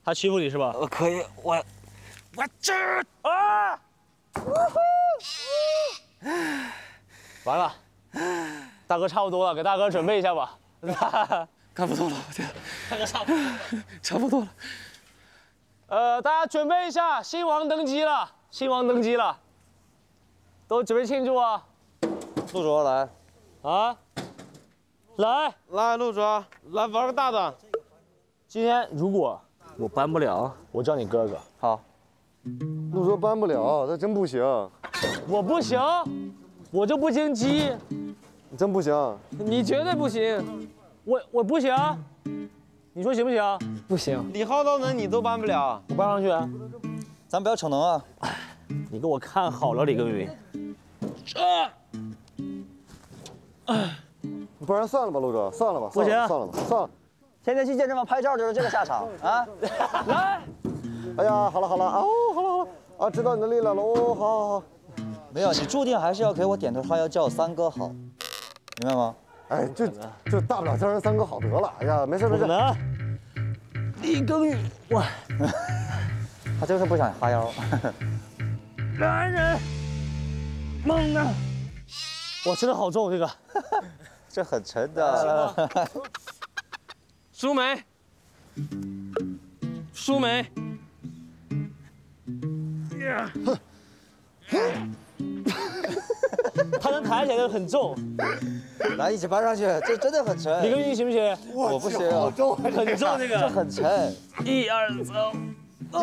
Speaker 4: 他欺负你是吧？
Speaker 7: 我可以，我我这
Speaker 4: 啊！*laughs* 完了，大哥差不多了，给大哥准备一下吧。*laughs*
Speaker 7: 干不动了，我天！
Speaker 4: 大哥差不多了，*laughs*
Speaker 7: 差不多了。
Speaker 4: 呃，大家准备一下，新王登基了，新王登基了，都准备庆祝啊！
Speaker 12: 陆卓来，
Speaker 4: 啊，来
Speaker 8: 来，陆卓来玩个大的。
Speaker 4: 今天如果我搬不了，我叫你哥哥。
Speaker 12: 好。
Speaker 3: 陆卓搬不了，他真不行。
Speaker 4: 我不行，我就不经鸡。
Speaker 3: 你真不行，
Speaker 6: 你绝对不行。
Speaker 4: 我我不行，你说行不行？
Speaker 6: 不行。
Speaker 8: 李浩到能，你都搬不了。
Speaker 4: 我搬上去。
Speaker 12: 咱不要逞能啊！
Speaker 4: 你给我看好了，李耕耘。
Speaker 3: 啊！不然算了吧，陆卓，算了吧，
Speaker 4: 不行，
Speaker 3: 算了吧，算了。
Speaker 12: 天天去健身房拍照就是这个下场啊！
Speaker 4: 来。
Speaker 3: 哎呀，好了好了，哦，好了好了，啊，知道你的力量了，哦，好好好。
Speaker 12: 没有，你注定还是要给我点头哈腰叫三哥好，明白吗？
Speaker 3: 哎，就就大不了叫人三哥好得了。哎呀，没事没事。
Speaker 4: 李耕耘，哇，*laughs*
Speaker 12: 他就是不想哈腰。
Speaker 4: 男人，猛啊！哇，真的好重这个，*laughs*
Speaker 12: 这很沉的。
Speaker 6: 舒梅，舒梅。
Speaker 4: 他能抬起来，很重。
Speaker 12: 来，一起搬上去，这真的很沉。
Speaker 4: 李耕耘行不行？
Speaker 12: 我不行，
Speaker 3: 很重，
Speaker 4: 很重这个，
Speaker 12: 这很沉。
Speaker 4: 一二三，
Speaker 12: 啊！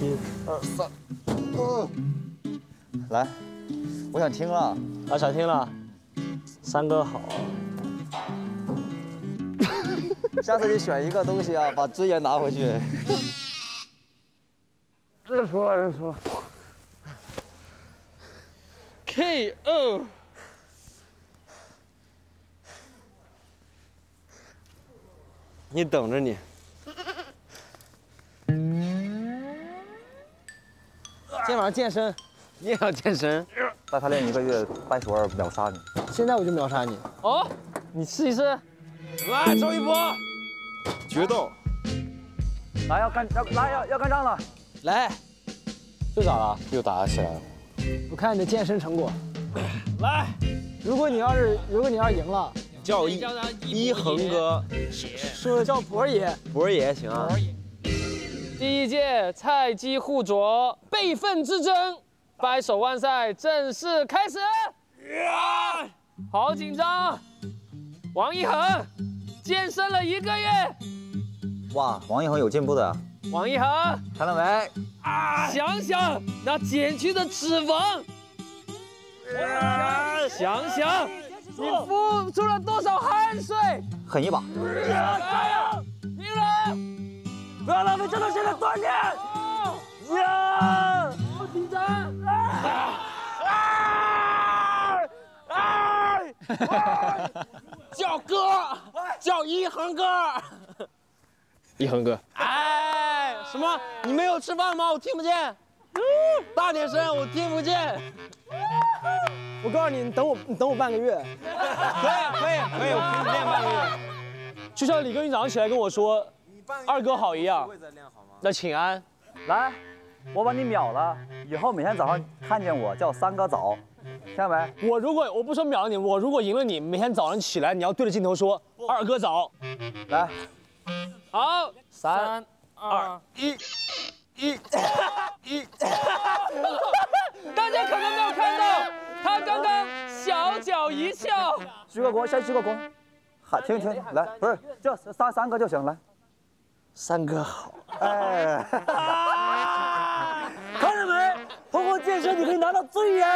Speaker 12: 一二三，来，我想听了，
Speaker 4: 啊，想听了。三哥好。*laughs*
Speaker 12: 下次你选一个东西啊，把尊严拿回去。
Speaker 4: 认输了，认输了。
Speaker 6: K.O.
Speaker 8: 你等着你。
Speaker 11: 今天晚上健身，
Speaker 8: 你也要健身？
Speaker 12: 带他练一个月，掰手腕秒杀你。
Speaker 11: 现在我就秒杀你。
Speaker 6: 哦，你试一试。
Speaker 8: 来，周一波，决斗。
Speaker 12: 来，要干要来要要干仗了。
Speaker 11: 来，
Speaker 4: 又咋了？
Speaker 7: 又打起来了。
Speaker 11: 我看你的健身成果。*laughs*
Speaker 4: 来，
Speaker 11: 如果你要是如果你要是赢了，
Speaker 9: 叫一一恒哥，
Speaker 11: 说的叫博爷。
Speaker 9: 博儿爷行啊。
Speaker 6: 第一届菜鸡互啄辈分之争，掰手腕赛正式开始。好紧张！王一恒健身了一个月，
Speaker 12: 哇，王一恒有进步的，
Speaker 6: 王一恒
Speaker 12: 看到没？
Speaker 6: 想想那减去的脂肪，想想你付出了多少汗水。
Speaker 12: 狠一把！
Speaker 6: 加油，拼了！不要浪费这段时间的锻炼。呀！好紧张！
Speaker 9: 叫哥，叫一恒哥。
Speaker 6: 一恒哥，
Speaker 9: 哎，什么？你没有吃饭吗？我听不见。大点声，我听不见。
Speaker 11: 我告诉你，你等我，你等我半个月。
Speaker 9: 可以，可以，可以，我陪你练半个月。
Speaker 4: 就像李根宇早上起来跟我说，二哥好一样。那请安，
Speaker 12: 来，我把你秒了，以后每天早上看见我叫三哥早，听到没？
Speaker 4: 我如果我不说秒了你，我如果赢了你，每天早上起来你要对着镜头说二哥早。
Speaker 12: 来，
Speaker 6: 好，
Speaker 4: 三
Speaker 6: 二
Speaker 4: 一，一一。*laughs*
Speaker 6: 大家可能没有看到，他刚刚小脚一翘。
Speaker 12: 鞠个躬，先鞠个躬。好，停停，来，不是，就三三哥就行，来。
Speaker 11: 三哥好。
Speaker 12: 哎，
Speaker 11: 看见没？通过健身，你可以拿到尊严。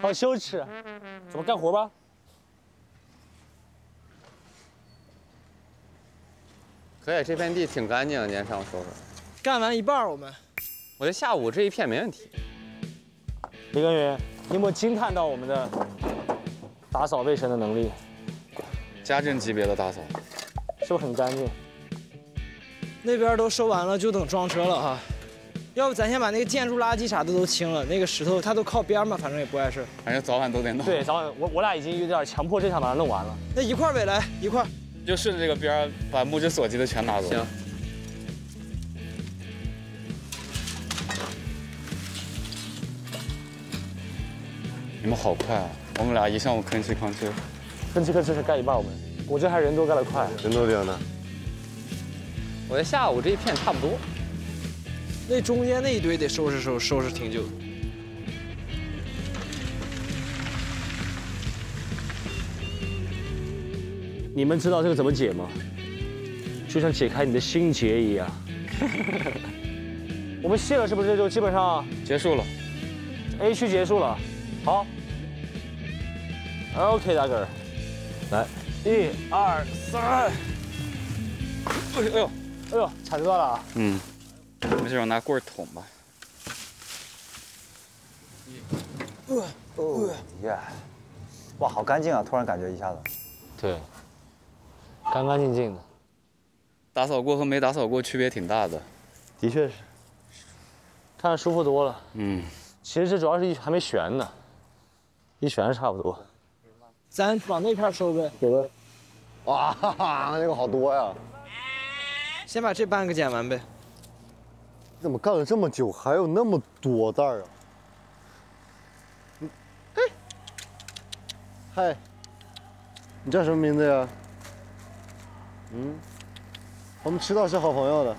Speaker 4: 好羞耻，怎么干活吧？
Speaker 7: 可以，这片地挺干净，今天上午收拾。
Speaker 11: 干完一半，我们。
Speaker 7: 我觉得下午这一片没问题。
Speaker 4: 李耕耘，你有没有惊叹到我们的打扫卫生的能力？
Speaker 7: 家政级别的打扫，
Speaker 4: 是不是很干净？
Speaker 11: 那边都收完了，就等装车了哈。要不咱先把那个建筑垃圾啥的都清了，那个石头它都靠边嘛，反正也不碍事。
Speaker 7: 反正早晚都得弄。
Speaker 4: 对，早晚我我俩已经有点强迫症，想把它弄完了。
Speaker 11: 那一块儿呗，来一块儿。
Speaker 7: 就顺着这个边儿，把目之所及的全拿走。
Speaker 6: 行。
Speaker 7: 你们好快啊！我们俩一上午吭哧吭哧，
Speaker 4: 吭哧吭哧是干一半，我们。我这还人多干得快，
Speaker 3: 人多点呢。
Speaker 7: 我觉得下午这一片差不多。
Speaker 11: 那中间那一堆得收拾收拾，收拾挺久。
Speaker 4: 你们知道这个怎么解吗？就像解开你的心结一样。*laughs* 我们卸了是不是就基本上
Speaker 7: 结束了
Speaker 4: ？A 区结束了，好。OK，大个儿，来，一二三。哎呦，哎呦，铲子断了啊！
Speaker 7: 嗯，没事，我拿棍儿捅吧。
Speaker 12: 哦耶！哇，好干净啊！突然感觉一下子。
Speaker 4: 对，干干净净的。
Speaker 7: 打扫过和没打扫过区别挺大的。
Speaker 4: 的确是，看着舒服多了。
Speaker 7: 嗯，
Speaker 4: 其实这主要是一还没旋呢，一旋差不多。
Speaker 11: 咱往那片收呗。
Speaker 3: 有的。哇，哈哈，那个好多呀！
Speaker 11: 先把这半个剪完呗。
Speaker 3: 怎么干了这么久，还有那么多袋儿啊？嘿，嗨，你叫什么名字呀？嗯，我们迟早是好朋友的。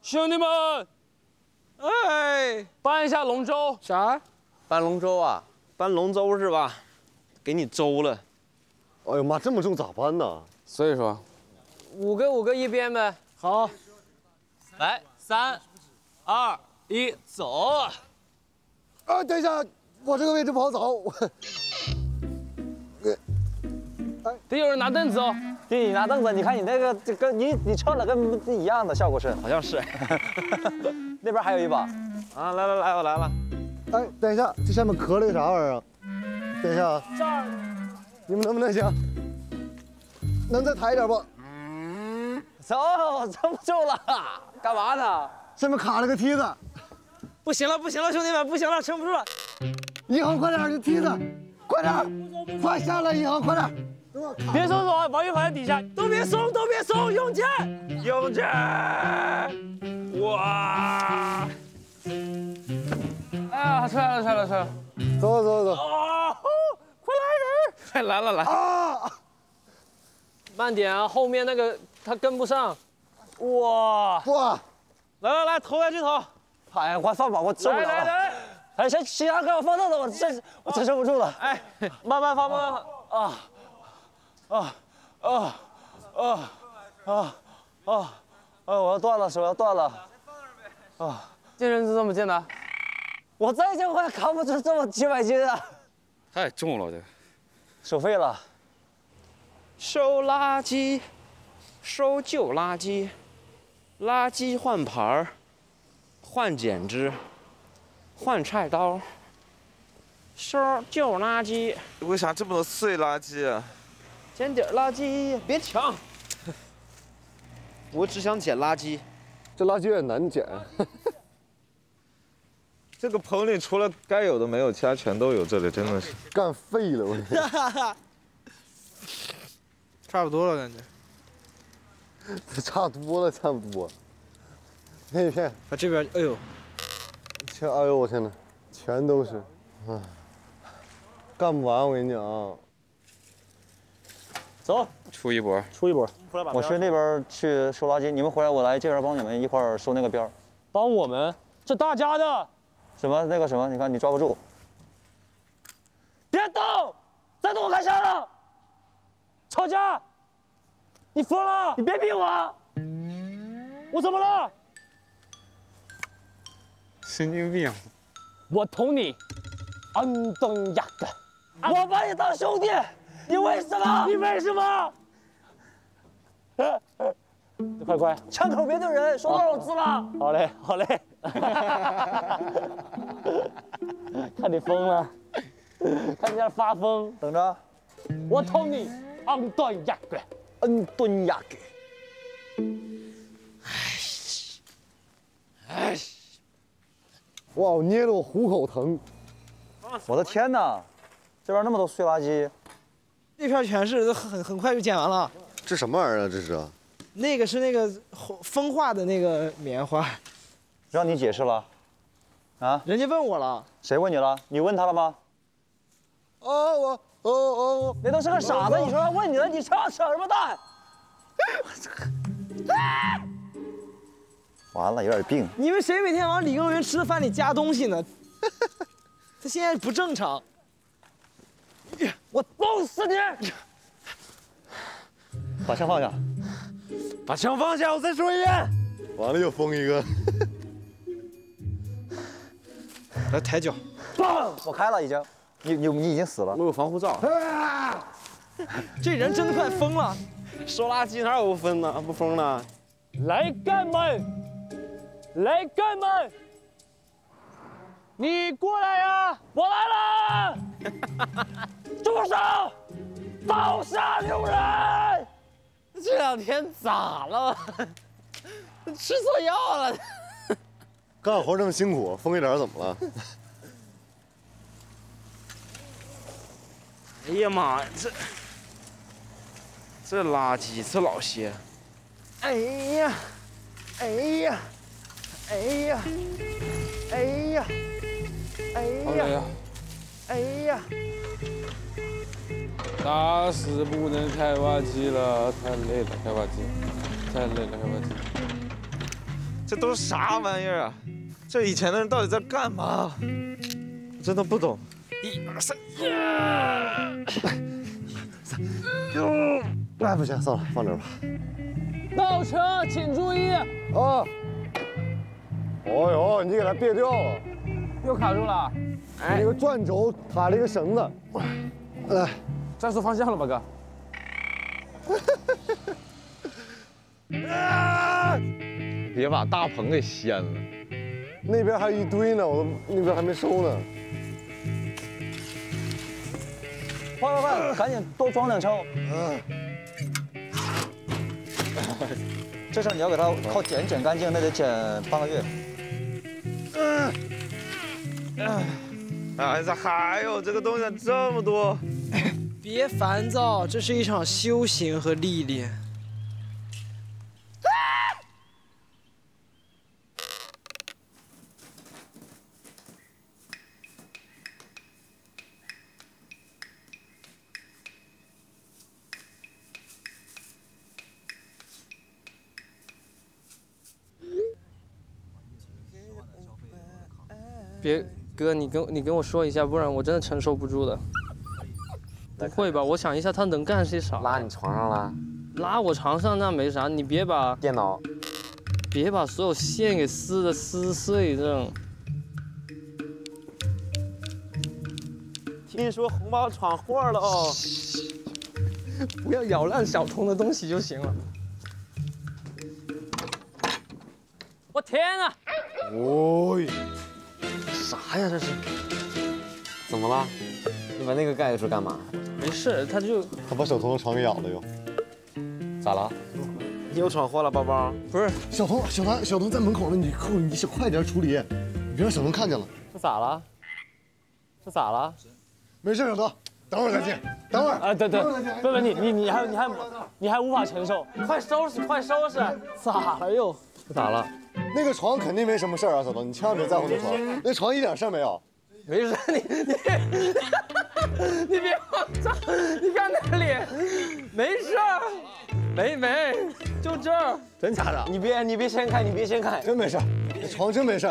Speaker 6: 兄弟们，哎，搬一下龙舟。
Speaker 11: 啥？
Speaker 9: 搬龙舟啊？搬龙舟是吧？给你周了。
Speaker 3: 哎呦妈，这么重咋搬呢？
Speaker 7: 所以说，
Speaker 6: 五个五个一边呗。
Speaker 11: 好，
Speaker 6: 来，三、二、一，走。
Speaker 3: 啊，等一下，我这个位置不好走。我
Speaker 6: 得有人拿凳子哦。
Speaker 12: 对，你拿凳子，你看你那个，这跟你你撑了跟一样的效果是，
Speaker 9: 好像是。*laughs*
Speaker 12: 那边还有一把。
Speaker 9: 啊，来来来，我来了。
Speaker 3: 哎，等一下，这下面磕了个啥玩意儿啊？等一下啊。
Speaker 6: 这儿。
Speaker 3: 你们能不能行？能再抬一点不？
Speaker 9: 走，撑不住了，干嘛呢？
Speaker 3: 上面卡了个梯子。
Speaker 11: 不行了，不行了，兄弟们，不行了，撑不住了。
Speaker 3: 一恒快点，这梯子，快点，快下来，一恒快点。
Speaker 4: 别松手，王一恒在底下，都别松，都别松，用劲，用劲！哇！
Speaker 6: 哎呀，出来了，出来了，出来了！
Speaker 3: 走走走。
Speaker 4: 啊！快来人！
Speaker 6: 快来了，来！啊！慢点啊，后面那个他跟不上。
Speaker 4: 哇！
Speaker 3: 哇！
Speaker 4: 来来来，投下去投！
Speaker 12: 哎，快放吧，我受不了了。
Speaker 4: 来来来！
Speaker 12: 哎，先其他哥放凳子，我真我承受不住了。
Speaker 4: 哎，慢慢放，慢慢放啊！啊啊啊啊啊！啊！我要断了，手要断了。
Speaker 6: 啊！健身是这么健的？
Speaker 12: 我再健我也扛不住这么几百斤啊！
Speaker 7: 太重了，这个
Speaker 12: 手废了。
Speaker 8: 收垃圾，收旧垃圾，垃圾换盘儿，换剪枝，换菜刀，收旧垃圾。
Speaker 5: 为啥这么多碎垃圾啊？
Speaker 8: 捡点垃圾，别抢！*laughs* 我只想捡垃圾。
Speaker 3: 这垃圾有点难捡。*laughs*
Speaker 5: 这个棚里除了该有的没有，其他全都有。这里真的是
Speaker 3: 干废了，我。*laughs*
Speaker 11: 差不多了，感
Speaker 3: 觉。差多了，差不多。那片。
Speaker 11: 啊，这边，哎呦，
Speaker 3: 这，哎呦，我天哪，全都是，啊，干不完，我跟你讲。
Speaker 12: 走，
Speaker 7: 出一波，
Speaker 12: 出一波。我去那边去收垃圾，你们回来，我来这边帮你们一块儿收那个边儿。
Speaker 4: 帮我们？这大家的。
Speaker 12: 什么？那个什么？你看你抓不住。
Speaker 4: 别动！再动我开枪了！吵架！你疯了！你别逼我！我怎么了？
Speaker 7: 神经病！
Speaker 4: 我捅你，安东亚的！
Speaker 12: 我把你当兄弟。你为什么？
Speaker 4: 你为什么？快快，
Speaker 12: 枪口别对人，说多少次了？
Speaker 4: 好嘞，好嘞。*laughs* 看你疯了，看你在发疯，
Speaker 12: 等着，
Speaker 4: 我捅你，安顿亚格，
Speaker 12: 安顿亚格。
Speaker 3: 哎，哎，哇，我捏得我虎口疼。
Speaker 12: 我的天哪，这边那么多碎垃圾。
Speaker 11: 那片全是，很很快就剪完了。
Speaker 3: 这什么玩意儿啊？这是？
Speaker 11: 那个是那个风化的那个棉花。*laughs*
Speaker 12: 让你解释了？啊？
Speaker 11: 人家问我了。
Speaker 12: 谁问你了？你问他了吗？
Speaker 3: 哦，我，哦哦，
Speaker 12: 那都是个傻子。你说他问你了，你扯扯什么蛋？*laughs* 完了，有点病。
Speaker 11: 你们谁每天往李耕耘吃的饭里加东西呢？*laughs* 他现在不正常。
Speaker 4: 我弄死你！
Speaker 12: 把枪放下，
Speaker 4: 把枪放下！我再说一遍。
Speaker 3: 完了，又封一个。*laughs*
Speaker 11: 来抬脚。
Speaker 12: 棒！我开了，已经。你你你已经死了。
Speaker 8: 我有防护罩。
Speaker 11: 这人真的快疯了。
Speaker 8: 收垃圾哪有不疯呢？不疯呢？
Speaker 4: 来干们，来干们，你过来呀！我来了。*laughs* 住手！刀下留人！
Speaker 6: 这两天咋了？*laughs* 吃错药了？*laughs*
Speaker 3: 干活这么辛苦，疯一点怎么了？
Speaker 8: 哎呀妈呀，这这垃圾这老些！
Speaker 11: 哎呀，哎呀，哎呀，哎呀，哎呀，哎呀！
Speaker 7: 打死不能开挖机了，太累了，开挖机，太累了，开挖机。
Speaker 5: 这都是啥玩意儿啊？这以前的人到底在干嘛？真的不懂。一二三，
Speaker 3: 哟，哎，不行，算了，放这吧。
Speaker 6: 倒车，请注意。啊。
Speaker 3: 哦呦，你给它别掉了。
Speaker 6: 又卡住了。
Speaker 3: 哎，那个转轴卡了一个绳子。来。
Speaker 6: 转错方向了吧，哥？*laughs*
Speaker 7: 别把大棚给掀了，
Speaker 3: 那边还有一堆呢，我都那边还没收呢。
Speaker 12: 快快快，赶紧多装两抽。嗯。这事你要给它靠剪剪干净，那得剪半个月。嗯。
Speaker 5: 哎，咋还有这个东西这么多？
Speaker 11: 别烦躁，这是一场修行和历练。
Speaker 6: 别，哥，你跟你跟我说一下，不然我真的承受不住的。*laughs* 不会吧？我想一下，他能干些啥？
Speaker 8: 拉你床上了？
Speaker 6: 拉我床上那没啥，你别把
Speaker 8: 电脑，
Speaker 6: 别把所有线给撕的撕碎这种。
Speaker 4: 听说红包闯祸了哦，*laughs*
Speaker 6: 不要咬烂小童的东西就行了。我天啊！
Speaker 8: 哦，
Speaker 6: 啥呀这是？
Speaker 8: 怎么了？你把那个盖住干嘛？
Speaker 6: 没事，他就
Speaker 3: 他把小彤的床给咬了又。
Speaker 8: 咋了？
Speaker 4: 你又闯祸了，包包。
Speaker 6: 不是
Speaker 3: 小彤，小彤，小彤在门口呢，你快，你快点处理，你别让小彤看见了。
Speaker 6: 这咋了？这咋了？
Speaker 3: 没事，小彤，等会儿再见，等会儿。
Speaker 4: 啊，对对，不不，你你你还你还你还无法承受，快收拾快收拾，咋了又？
Speaker 6: 这咋了？
Speaker 3: 那个床肯定没什么事儿啊，小东，你千万别在乎那床，那床一点事儿没有。
Speaker 6: 没事，你你 *laughs* 你别慌张，你看那里，没事儿，没没，就这儿，
Speaker 8: 真假的？
Speaker 4: 你别你别掀开，你别掀开，
Speaker 3: 真没事，那床真没事，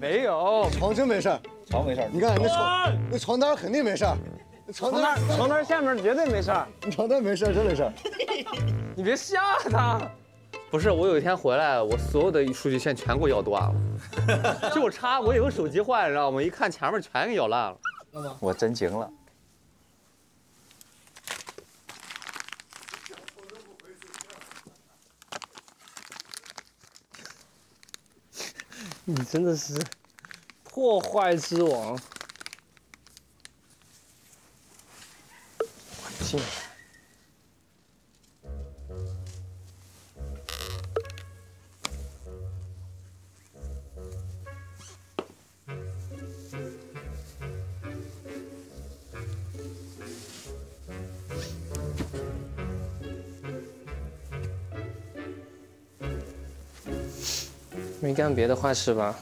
Speaker 6: 没有，
Speaker 3: 床真没事，*laughs*
Speaker 12: 床没事。
Speaker 3: 你看那床，那床单肯定没事，儿床单
Speaker 4: 床单下面绝对没事儿，*laughs*
Speaker 3: 床单没事儿，真没事儿。
Speaker 6: 你别吓他。
Speaker 2: 不是，我有一天回来，我所有的数据线全给我咬断了。就我插，我有个手机坏了，你知道吗？一看前面全给咬烂了。
Speaker 8: 我真惊了。*laughs*
Speaker 6: 你真的是破坏之王。我进没干别的坏事吧？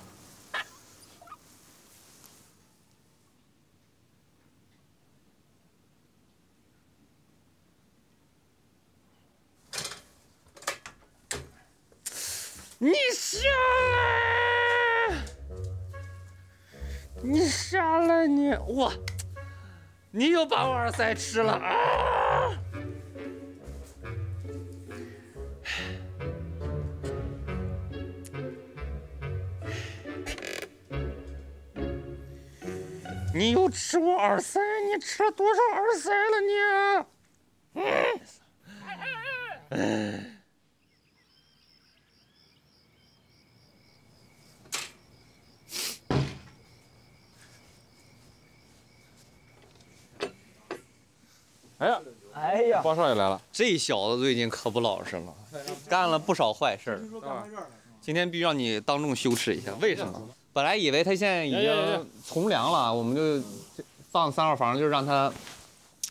Speaker 6: 你下来！你下来你！哇！你又把我耳塞吃了啊！你又吃我耳塞，你吃了多少耳塞了你？嗯。
Speaker 2: 哎呀，
Speaker 4: 哎呀，
Speaker 2: 包少爷来了，这小子最近可不老实了，干了不少坏事儿。今天必须让你当众羞耻一下，为什么？本来以为他现在已经从良了，我们就放三号房，就让他，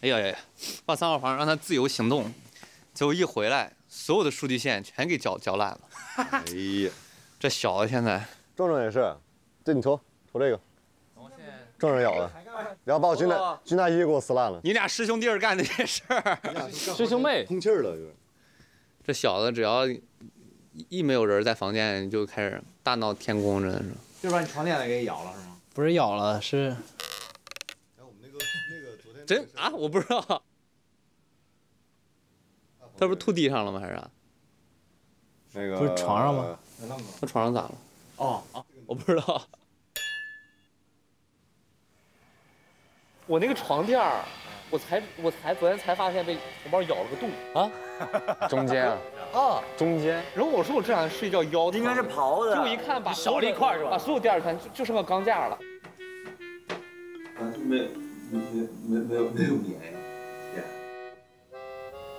Speaker 2: 哎呀呀，放三号房让他自由行动。结果一回来，所有的数据线全给搅搅烂了。哎呀，这小子现在，
Speaker 3: 壮壮也是，这你瞅瞅这个，壮壮咬的，然后把我军大军大衣给我撕烂了。
Speaker 2: 你俩师兄弟干的这事儿，*laughs*
Speaker 6: 师兄妹
Speaker 3: 通气儿了，就是。
Speaker 2: 这小子只要一没有人在房间，就开始大闹天宫，真的是。
Speaker 12: 就把你床垫子给咬了是吗？
Speaker 6: 不是咬了，是
Speaker 2: 真啊？我不知道，他不是吐地上了吗？还是啥？
Speaker 3: 那个
Speaker 6: 不是床上吗？
Speaker 2: 他床上咋了？
Speaker 12: 哦哦，
Speaker 2: 我不知道。
Speaker 6: 我那个床垫儿，我才我才昨天才发现被红包咬了个洞啊，*laughs*
Speaker 2: 中间啊。
Speaker 6: 啊，
Speaker 2: 中间。
Speaker 6: 然后我说我这两天睡觉腰疼，
Speaker 12: 应该是刨的。
Speaker 6: 结果一看把
Speaker 4: 少了一块是吧？
Speaker 6: 把所有垫儿全就就剩个钢架了。
Speaker 14: 啊，没没没没有没有棉呀。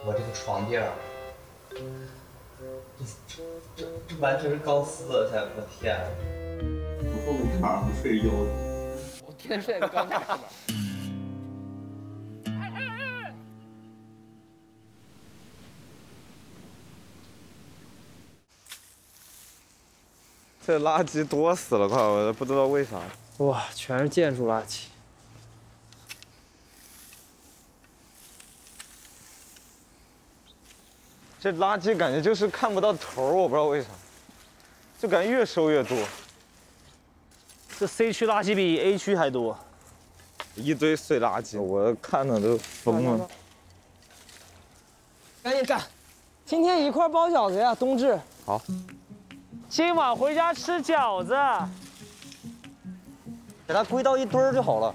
Speaker 8: 我这个床垫儿，这这这完全是钢丝的，天我天！
Speaker 14: 我后面躺上睡腰我。
Speaker 6: 天天睡在钢架上面。
Speaker 5: 这垃圾多死了，快！我都不知道为啥。
Speaker 4: 哇，全是建筑垃圾。
Speaker 5: 这垃圾感觉就是看不到头儿，我不知道为啥，就感觉越收越多。
Speaker 4: 这 C 区垃圾比 A 区还多，
Speaker 5: 一堆碎垃圾，我看的都疯了。
Speaker 11: 赶紧干！今天一块包饺子呀，冬至。
Speaker 7: 好。
Speaker 4: 今晚回家吃饺子，
Speaker 12: 给它归到一堆儿就好了。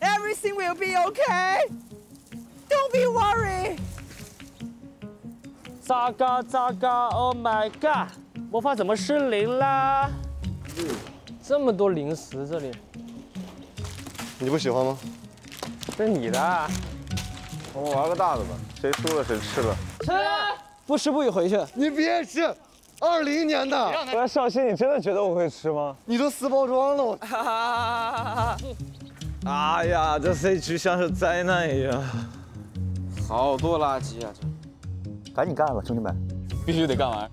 Speaker 11: Everything will be okay. Don't be worried.
Speaker 4: 糟糕糟糕，Oh my god！魔法怎么失灵啦？这么多零食这里，
Speaker 3: 你不喜欢吗？
Speaker 4: 这是你的。
Speaker 5: 我们玩个大的吧，谁输了谁吃了。
Speaker 11: 吃，不吃不许回去。
Speaker 3: 你别吃，二零年的。
Speaker 5: 不是少熙，你真的觉得我会吃吗？
Speaker 3: 你都撕包装了，我。*laughs*
Speaker 5: 哎呀，这 C 区像是灾难一样，
Speaker 8: 好多垃圾啊！
Speaker 12: 这，赶紧干吧，兄弟们！
Speaker 7: 必须得干完。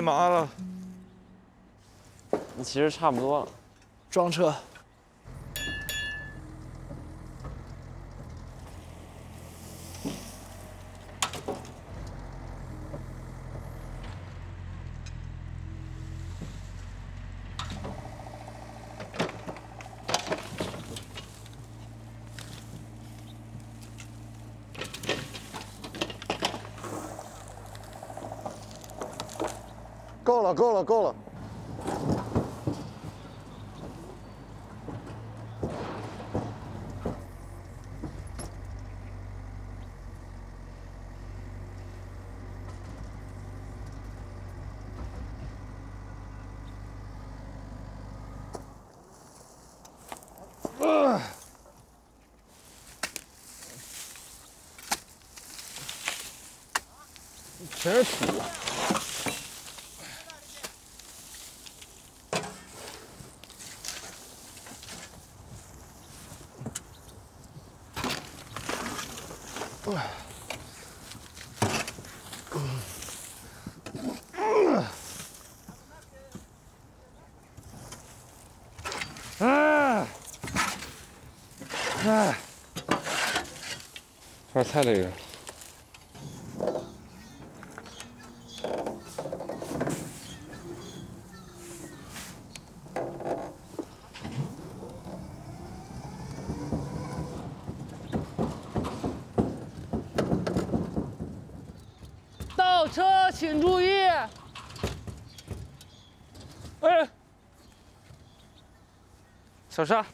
Speaker 5: 麻了。
Speaker 8: 你其实差不多了。
Speaker 11: 装车。
Speaker 3: 够了，够了，够了。
Speaker 4: 全是土。
Speaker 5: 哎，哎，有点太累了。
Speaker 6: 倒车请注意。
Speaker 4: 哎，小沙，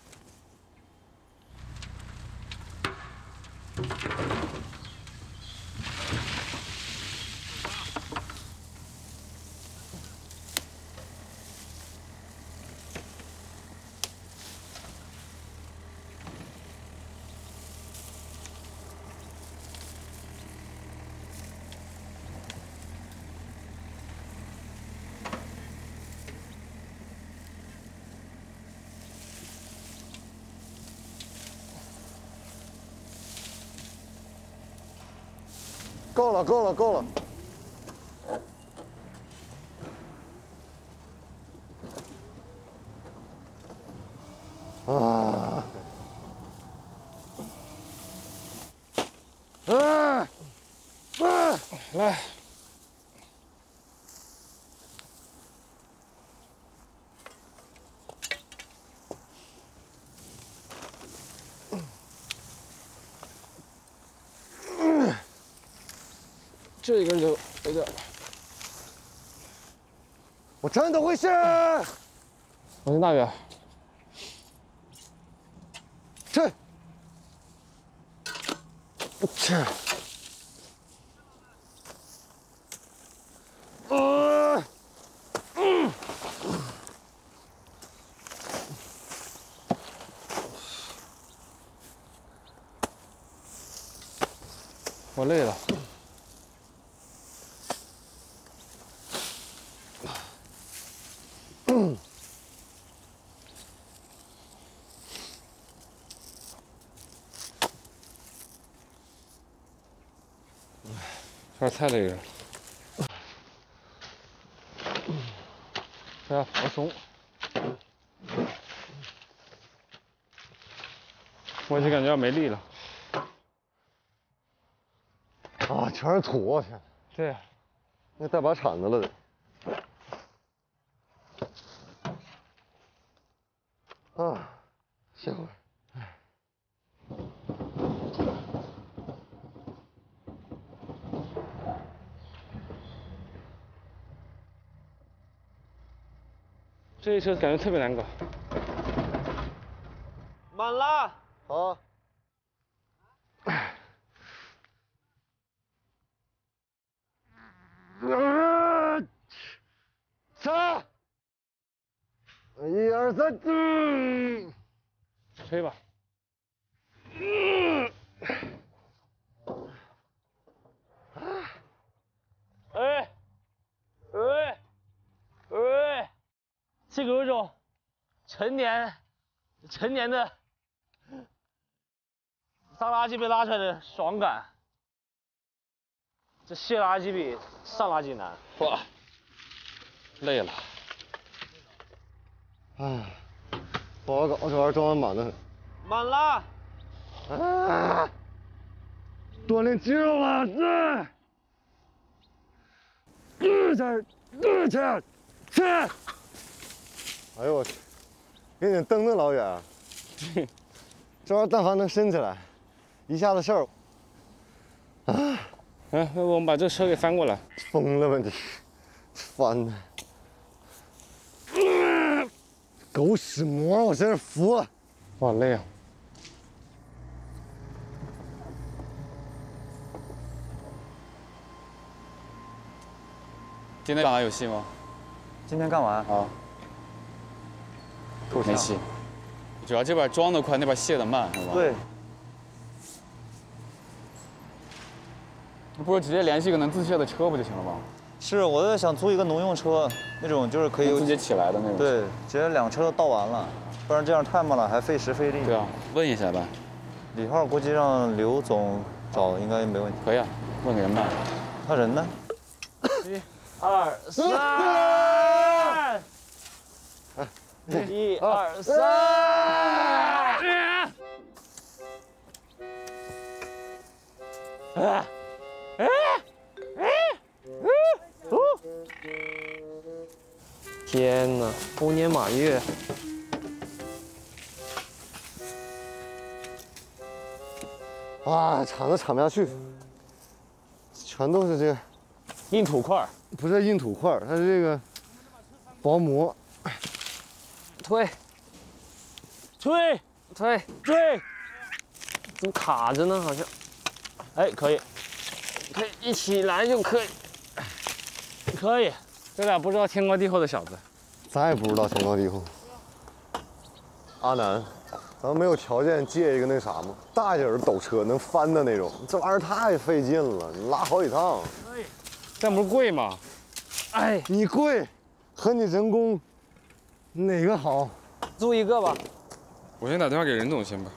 Speaker 3: 了，够了，够了。啊！啊！啊！
Speaker 4: 来，这一根就有点，
Speaker 3: 我真的会是。
Speaker 4: 往前大远，
Speaker 3: 去。去。
Speaker 7: 太累了。大家放松。我就感觉要没力了。
Speaker 3: 啊，全是土，我天！
Speaker 7: 对，
Speaker 3: 那带把铲子了得。啊，歇会儿。
Speaker 7: 这一车感觉特别难搞。
Speaker 5: 满了。
Speaker 3: 好。二，三，一二三，嗯，
Speaker 7: 吹吧。
Speaker 3: 嗯，
Speaker 4: 哎，哎，哎，这个有种成年成年的上垃圾被拉出来的爽感。这卸垃圾比上垃圾难。
Speaker 7: 哇，累了。
Speaker 3: 哎，不好搞，这玩意儿装的满的很。
Speaker 5: 满了。
Speaker 3: 啊！锻炼肌肉了，是。嗯，这，嗯，这，这。哎呦我去，给你蹬那老远。*laughs* 这玩意儿但凡能伸起来，一下子事儿。啊！
Speaker 7: 来，要不我们把这车给翻过来？
Speaker 3: 疯了吧你！翻的，狗屎膜，我真是服了。
Speaker 7: 好，累啊！今天干完有戏吗？
Speaker 12: 今天干完
Speaker 7: 啊？没戏。主要这边装的快，那边卸的慢，是吧？
Speaker 12: 对。
Speaker 7: 不如直接联系个能自卸的车不就行了吗？
Speaker 12: 是，我在想租一个农用车，那种就是可以
Speaker 7: 自己起来的那种。
Speaker 12: 对，直接两车都倒完了，不然这样太慢了，还费时费力。
Speaker 7: 对啊，问一下呗。
Speaker 12: 李浩估计让刘总找应该没问题。
Speaker 7: 可以啊，问个人吧。
Speaker 12: 他人呢？
Speaker 4: 一、二、三。一、二、三。哎。哎，哎，哦！天哪，猴年马月！
Speaker 3: 哇，铲子铲不下去，全都是这个
Speaker 4: 硬土块
Speaker 3: 不是硬土块它是这个薄膜。
Speaker 4: 推，推，推，推，怎么卡着呢？好像，哎，可以。可以一起来就可以，可以。
Speaker 7: 这俩不知道天高地厚的小子，
Speaker 3: 咱也不知道天高地厚。阿南，咱们没有条件借一个那啥吗？大一点的斗车能翻的那种，这玩意儿太费劲了，你拉好几趟。
Speaker 7: 可以，但不是贵吗？
Speaker 3: 哎，你贵和你人工哪个好？
Speaker 4: 租一个吧。
Speaker 7: 我先打电话给任总先吧，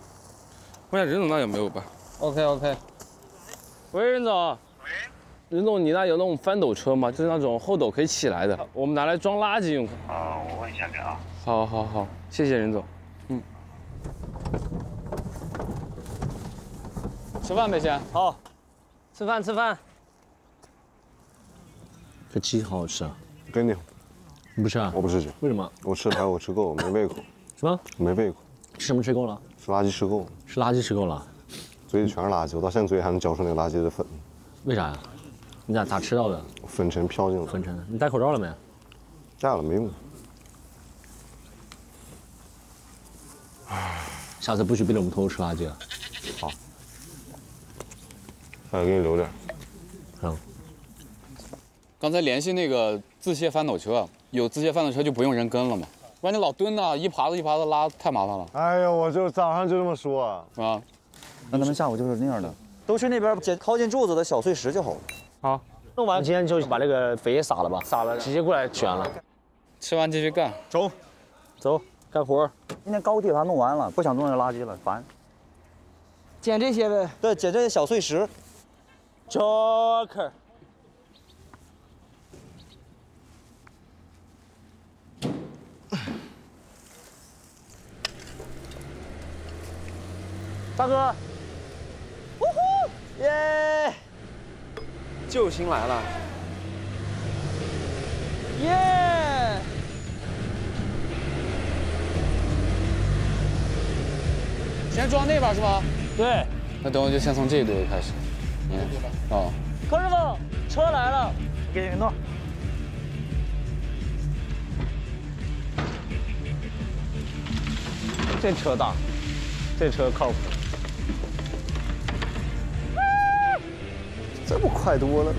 Speaker 7: 问下任总那有没有吧。
Speaker 4: OK OK。喂，任总。喂任总，你那有那种翻斗车吗？就是那种后斗可以起来的，我们拿来装垃圾用。
Speaker 15: 啊，我问一下你啊。
Speaker 4: 好，好，好，谢谢任总。嗯。
Speaker 7: 吃饭没先？
Speaker 4: 好，吃饭吃饭。
Speaker 16: 这鸡好好吃啊！
Speaker 3: 给你。
Speaker 16: 你不吃啊？
Speaker 3: 我不吃鸡。
Speaker 16: 为什么？
Speaker 3: 我吃排骨吃够了，没胃口。
Speaker 16: 什么？
Speaker 3: 没胃口。
Speaker 16: 吃什么吃够了？
Speaker 3: 吃垃圾吃够了。
Speaker 16: 吃垃圾吃够了。
Speaker 3: 嘴里全是垃圾，我到现在嘴里还能嚼出那个垃圾的粉。
Speaker 16: 为啥呀？你咋咋吃到的？
Speaker 3: 粉尘飘进来。
Speaker 16: 粉尘，你戴口罩了没？
Speaker 3: 戴了，没用。
Speaker 16: 下次不许逼着我们偷偷吃垃圾了。
Speaker 3: 好。哎给你留点。
Speaker 16: 嗯。
Speaker 7: 刚才联系那个自卸翻斗车，有自卸翻斗车就不用人跟了嘛？不然你老蹲那，一耙子一耙子拉，太麻烦了。
Speaker 3: 哎呀，我就早上就这么说。
Speaker 7: 啊。
Speaker 12: 那咱们下午就是那样的。都去那边捡靠近柱子的小碎石就好了。
Speaker 4: 好，
Speaker 16: 弄完今天就把那个肥撒了吧，
Speaker 4: 撒了，
Speaker 16: 直接过来卷了。
Speaker 7: 吃完继续干，
Speaker 5: 走，
Speaker 16: 走干活。
Speaker 12: 今天高地把它弄完了，不想弄那个垃圾了，烦。
Speaker 11: 捡这些呗。
Speaker 12: 对，捡这些小碎石。
Speaker 16: Joker。大哥，
Speaker 11: 呜呼，耶！
Speaker 8: 救星来了，
Speaker 11: 耶！
Speaker 7: 先装那边是吧？
Speaker 16: 对。
Speaker 7: 那等会就先从这一堆开始。嗯，哦。
Speaker 16: 柯师傅，车来了，
Speaker 12: 给你弄。
Speaker 16: 这车大，这车靠谱。
Speaker 3: 这不快多了？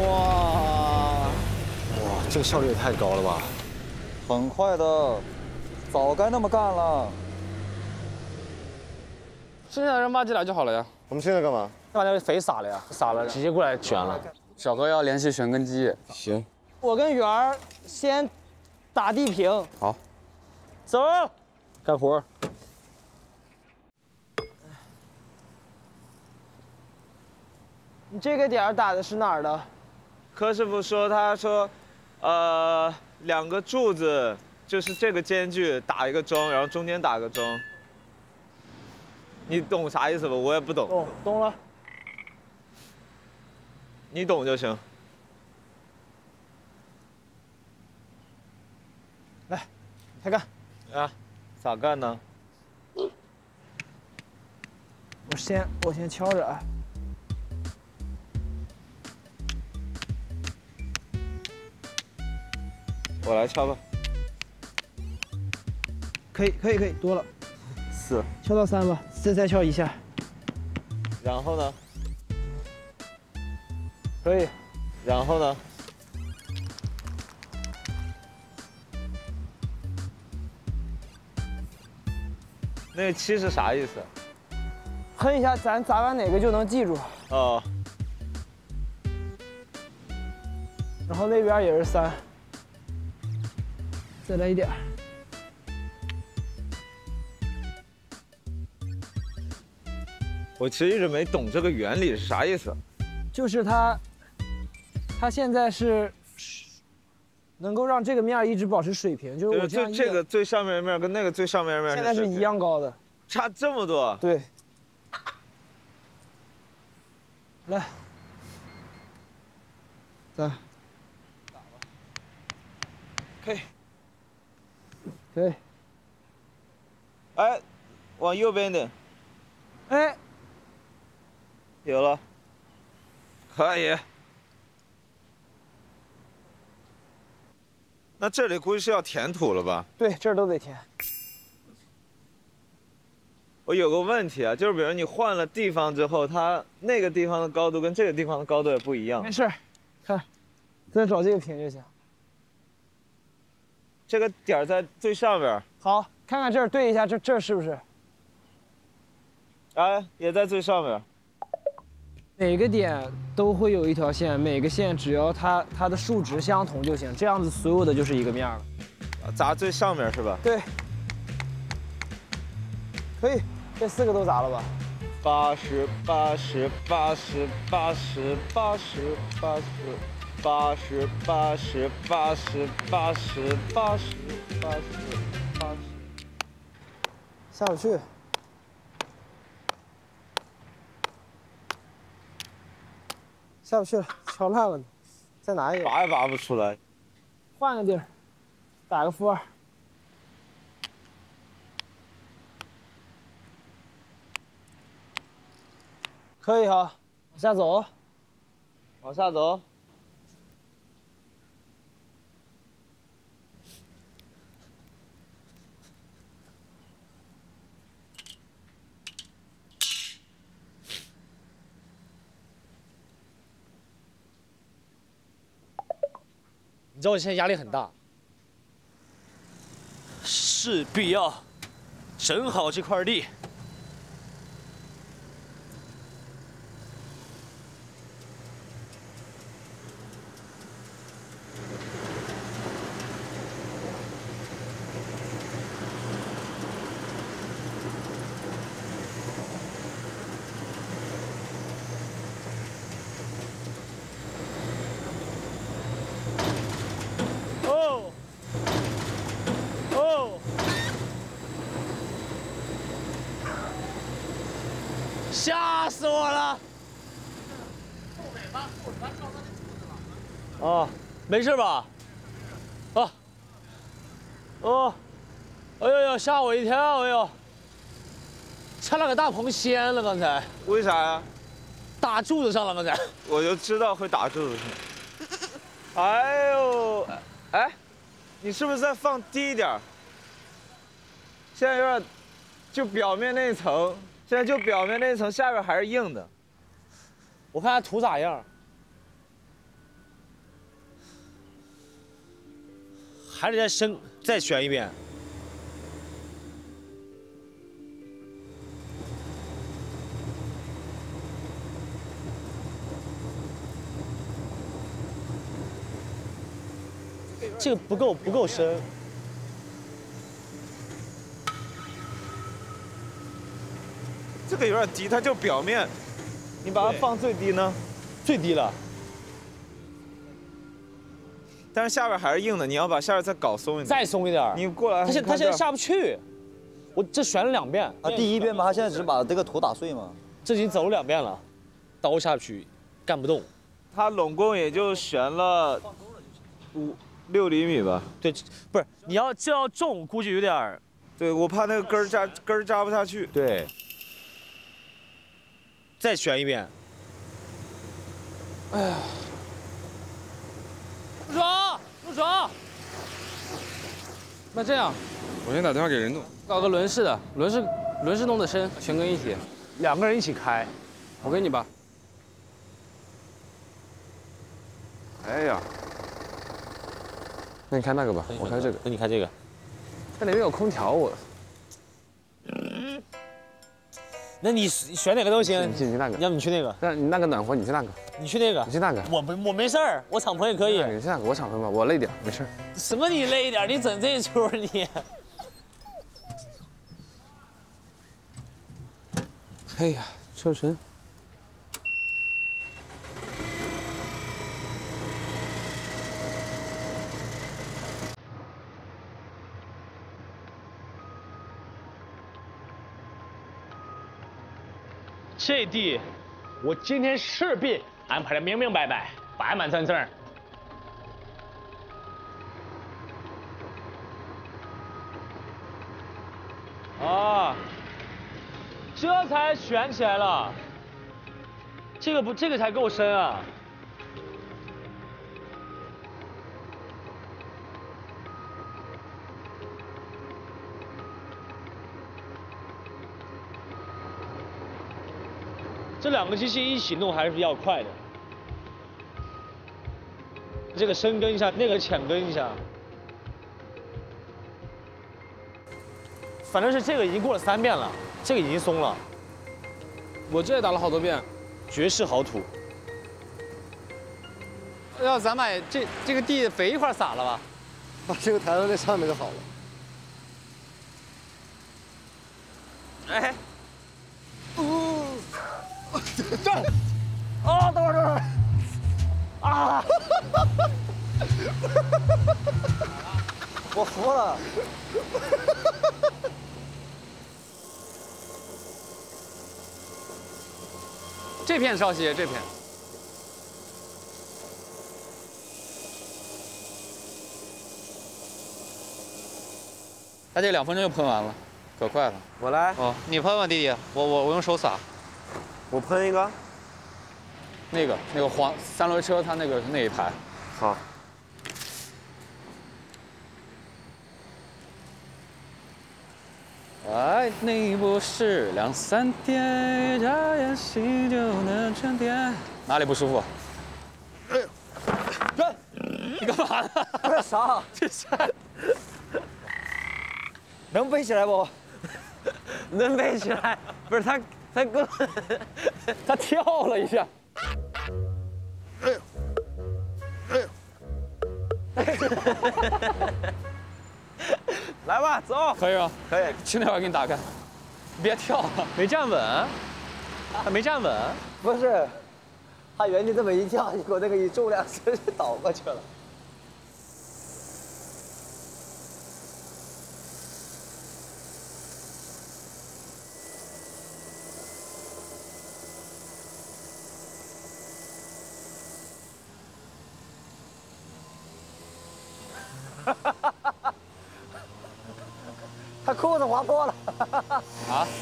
Speaker 12: 哇
Speaker 3: 哇，这个效率也太高了吧！
Speaker 12: 很快的，早该那么干了。
Speaker 7: 剩下的扔垃圾来就好了呀。
Speaker 3: 我们现在干嘛？
Speaker 16: 把那个肥撒了呀，撒了，直接过来选了。
Speaker 7: 小哥要联系旋根机。
Speaker 8: 行。
Speaker 11: 我跟圆儿先打地平。
Speaker 7: 好。
Speaker 16: 走，干活。
Speaker 11: 你这个点儿打的是哪儿的？
Speaker 5: 柯师傅说，他说，呃，两个柱子就是这个间距打一个桩，然后中间打个桩。你懂啥意思吧？我也不懂。
Speaker 11: 懂懂了。
Speaker 5: 你懂就行。
Speaker 11: 来，开干。
Speaker 5: 啊，咋干呢？
Speaker 11: 我先我先敲着啊。
Speaker 5: 我来敲吧。
Speaker 11: 可以可以可以，多了。
Speaker 5: 四。
Speaker 11: 敲到三吧，再再敲一下。
Speaker 5: 然后呢？
Speaker 11: 可以。
Speaker 5: 然后呢？那个七是啥意思？
Speaker 11: 哼一下，咱砸完哪个就能记住。
Speaker 5: 哦。
Speaker 11: 然后那边也是三。再来一点。
Speaker 5: 我其实一直没懂这个原理是啥意思。
Speaker 11: 就是它，它现在是能够让这个面一直保持水平，就是我这样
Speaker 5: 这个最上面的面跟那个最上面的面
Speaker 11: 现在是一样高的，
Speaker 5: 差这么多。
Speaker 11: 对。来，走。
Speaker 5: 可以。
Speaker 11: 可以。
Speaker 5: 哎，往右边一点。
Speaker 11: 哎。
Speaker 5: 有了。可以。那这里估计是要填土了吧？
Speaker 11: 对，这儿都得填。
Speaker 5: 我有个问题啊，就是比如你换了地方之后，它那个地方的高度跟这个地方的高度也不一样。
Speaker 11: 没事，看，再找这个平就行。
Speaker 5: 这个点儿在最上边。
Speaker 11: 好，看看这儿对一下，这这是不是？
Speaker 5: 哎，也在最上面。
Speaker 11: 每个点都会有一条线，每个线只要它它的数值相同就行，这样子所有的就是一个面了。
Speaker 5: 砸最上面是吧？
Speaker 11: 对。可以，这四个都砸了吧？
Speaker 5: 八十八十八十八十八十八十八十八十八十八十八十八十八十，
Speaker 11: 下不去。下不去了，敲烂了，再拿一个。
Speaker 5: 拔也拔不出来。
Speaker 11: 换个地儿，打个负二。可以哈，往下走。
Speaker 5: 往下走。
Speaker 4: 你知道我现在压力很大，势必要整好这块地。哦，哦，吓死我了！哦，没事吧？啊，哦，哎呦呦，吓我一跳！哎呦，差点给大棚掀了，刚才。
Speaker 5: 为啥呀？
Speaker 4: 打柱子上了，刚才。
Speaker 5: 我就知道会打柱子上。哎呦，哎，你是不是再放低一点？现在有点，就表面那一层，现在就表面那一层，下边还是硬的。
Speaker 4: 我看下土咋样。还得再深再选一遍。这个不够不够深，
Speaker 5: 这个有点低，它就表面，你把它放最低呢？
Speaker 4: 最低了。
Speaker 5: 但是下边还是硬的，你要把下边再搞松一点。
Speaker 4: 再松一点。
Speaker 5: 你过来。
Speaker 4: 他现他现在下不去，我这旋了两遍。
Speaker 12: 啊，第一遍嘛，他现在只是把这个土打碎嘛。
Speaker 4: 这已经走了两遍了，刀下去，干不动。
Speaker 5: 他拢共也就旋了五六厘米吧。
Speaker 4: 对，不是你要这要重，估计有点儿。
Speaker 5: 对，我怕那个根儿扎根儿扎不下去。
Speaker 4: 对。再旋一遍。哎呀。
Speaker 10: 陆爽，陆爽，那这样，
Speaker 7: 我！先打电话给任栋，
Speaker 10: 搞个轮式的，轮式轮式弄得深，全跟一体，
Speaker 4: 两个人一起开，
Speaker 10: 我！给你吧。
Speaker 7: 哎呀，那你开那个吧，我！开这个，
Speaker 4: 那你开这个。
Speaker 10: 那里面有空调，我。
Speaker 4: 那你选哪个都行，
Speaker 7: 你去你那个，
Speaker 4: 要不你去那个，
Speaker 7: 那你那个暖和，你去那个，
Speaker 4: 你去那个，
Speaker 7: 你去那个，
Speaker 4: 我不我没事儿，我敞篷也可以，
Speaker 7: 你去那个，我敞篷吧，我累点，没事。
Speaker 4: 什么你累一点？你整这出你？*laughs*
Speaker 7: 哎呀，车神。
Speaker 4: 这地，我今天势必安排的明明白白、板板正正。啊，这才悬起来了。这个不，这个才够深啊。这两个机器一起弄还是比较快的。这个深耕一下，那个浅耕一下。反正是这个已经过了三遍了，这个已经松了。
Speaker 10: 我这也打了好多遍，
Speaker 4: 绝世好土。
Speaker 2: 要咱把这这个地肥一块撒了吧，
Speaker 3: 把这个抬到那上面就好了。
Speaker 5: 哎，
Speaker 3: 哦。
Speaker 4: 这儿，啊，等会儿，等会儿，啊！
Speaker 12: 我服了。
Speaker 2: 这片少熙，这片。
Speaker 7: 他这两分钟就喷完了，可快了。
Speaker 2: 我来。哦，你喷吧，弟弟，我我我用手撒。
Speaker 5: 我喷一个，
Speaker 7: 那个那个黄三轮车，它那个那一排。
Speaker 5: 好。
Speaker 7: 爱你不是两三天，一眨眼心就能沉淀。哪里不舒服？
Speaker 12: 转。
Speaker 7: 你干嘛呢？*laughs*
Speaker 12: 干啥？
Speaker 7: 这 *laughs* 是
Speaker 12: 能背起来不？*laughs*
Speaker 6: 能背起来？不是他，他根本 *laughs* 他跳了一下。*laughs*
Speaker 12: 来吧，走。
Speaker 7: 可以吗？
Speaker 12: 可以。
Speaker 7: 去那会儿给你打开，别跳，
Speaker 6: 没站稳，他没站稳。
Speaker 12: 不是，他原地这么一跳，结果那个一重量 *laughs* 直接倒过去了。
Speaker 7: 啊？*laughs*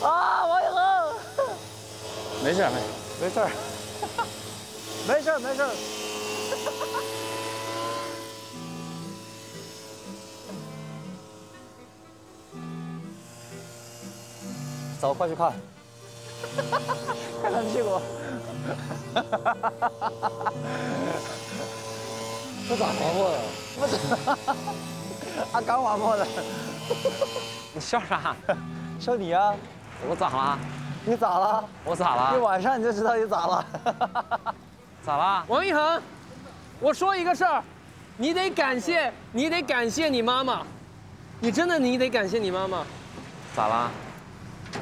Speaker 12: 啊，王一恒，
Speaker 7: 没事没事
Speaker 12: 没事儿，没事儿没事儿。走，快去，看咋划破的？不是，他刚划破的。*laughs*
Speaker 6: 你笑啥？
Speaker 12: 笑你啊！
Speaker 6: 我咋了？
Speaker 12: 你咋了？
Speaker 6: 我咋了？
Speaker 12: 一晚上你就知道你咋了。*laughs*
Speaker 6: 咋了？王一恒，我说一个事儿，你得感谢，你得感谢你妈妈，你真的你得感谢你妈妈。
Speaker 7: 咋了？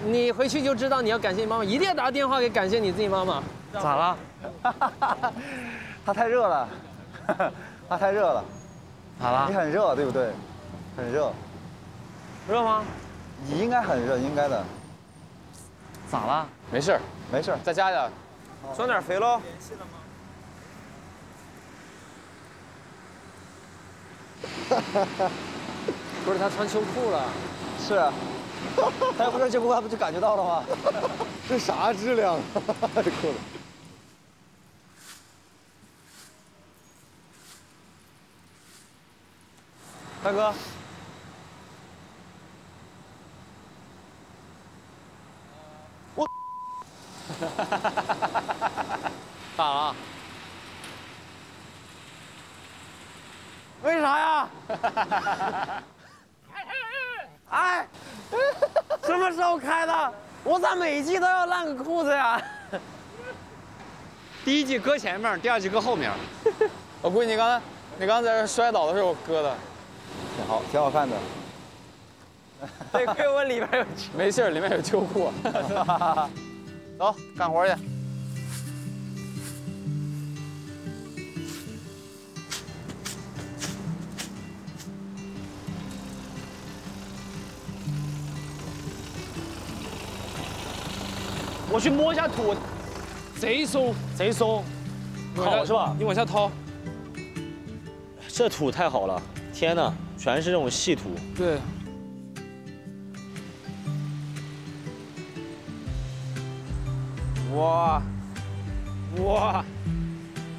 Speaker 6: 你回去就知道你要感谢你妈妈，一定要打电话给感谢你自己妈妈。
Speaker 7: 咋了？*laughs*
Speaker 12: 他太热了，他太热了。
Speaker 7: 咋了
Speaker 12: 你很热，对不对？很热。
Speaker 6: 热吗？
Speaker 12: 你应该很热，应该的。
Speaker 7: 咋了？没事儿，
Speaker 12: 没事儿，
Speaker 7: 再加点。
Speaker 2: 装点肥喽。
Speaker 6: 联系了吗 *laughs* 不是他穿秋裤了。
Speaker 12: 是啊，他要不穿秋裤，他不就感觉到了吗？*laughs*
Speaker 3: 这啥质量？这裤子。
Speaker 2: 大哥，
Speaker 6: 我 *laughs* 咋了？
Speaker 12: 为啥呀？*laughs* 哎，什么时候开的？我咋每一季都要烂个裤子呀？*laughs*
Speaker 7: 第一季搁前面，第二季搁后面。我估计你刚才，你刚才摔倒的时候搁的。
Speaker 12: 挺好，挺好看的。
Speaker 6: 得亏 *laughs* 我里边有。
Speaker 7: 没事，里面有秋裤。*laughs* 走，干活去。
Speaker 6: 我去摸一下土，贼松，贼松，好是吧？
Speaker 7: 你往下掏。
Speaker 6: 这土太好了，天哪，全是这种细土。
Speaker 7: 对。
Speaker 2: 哇，哇，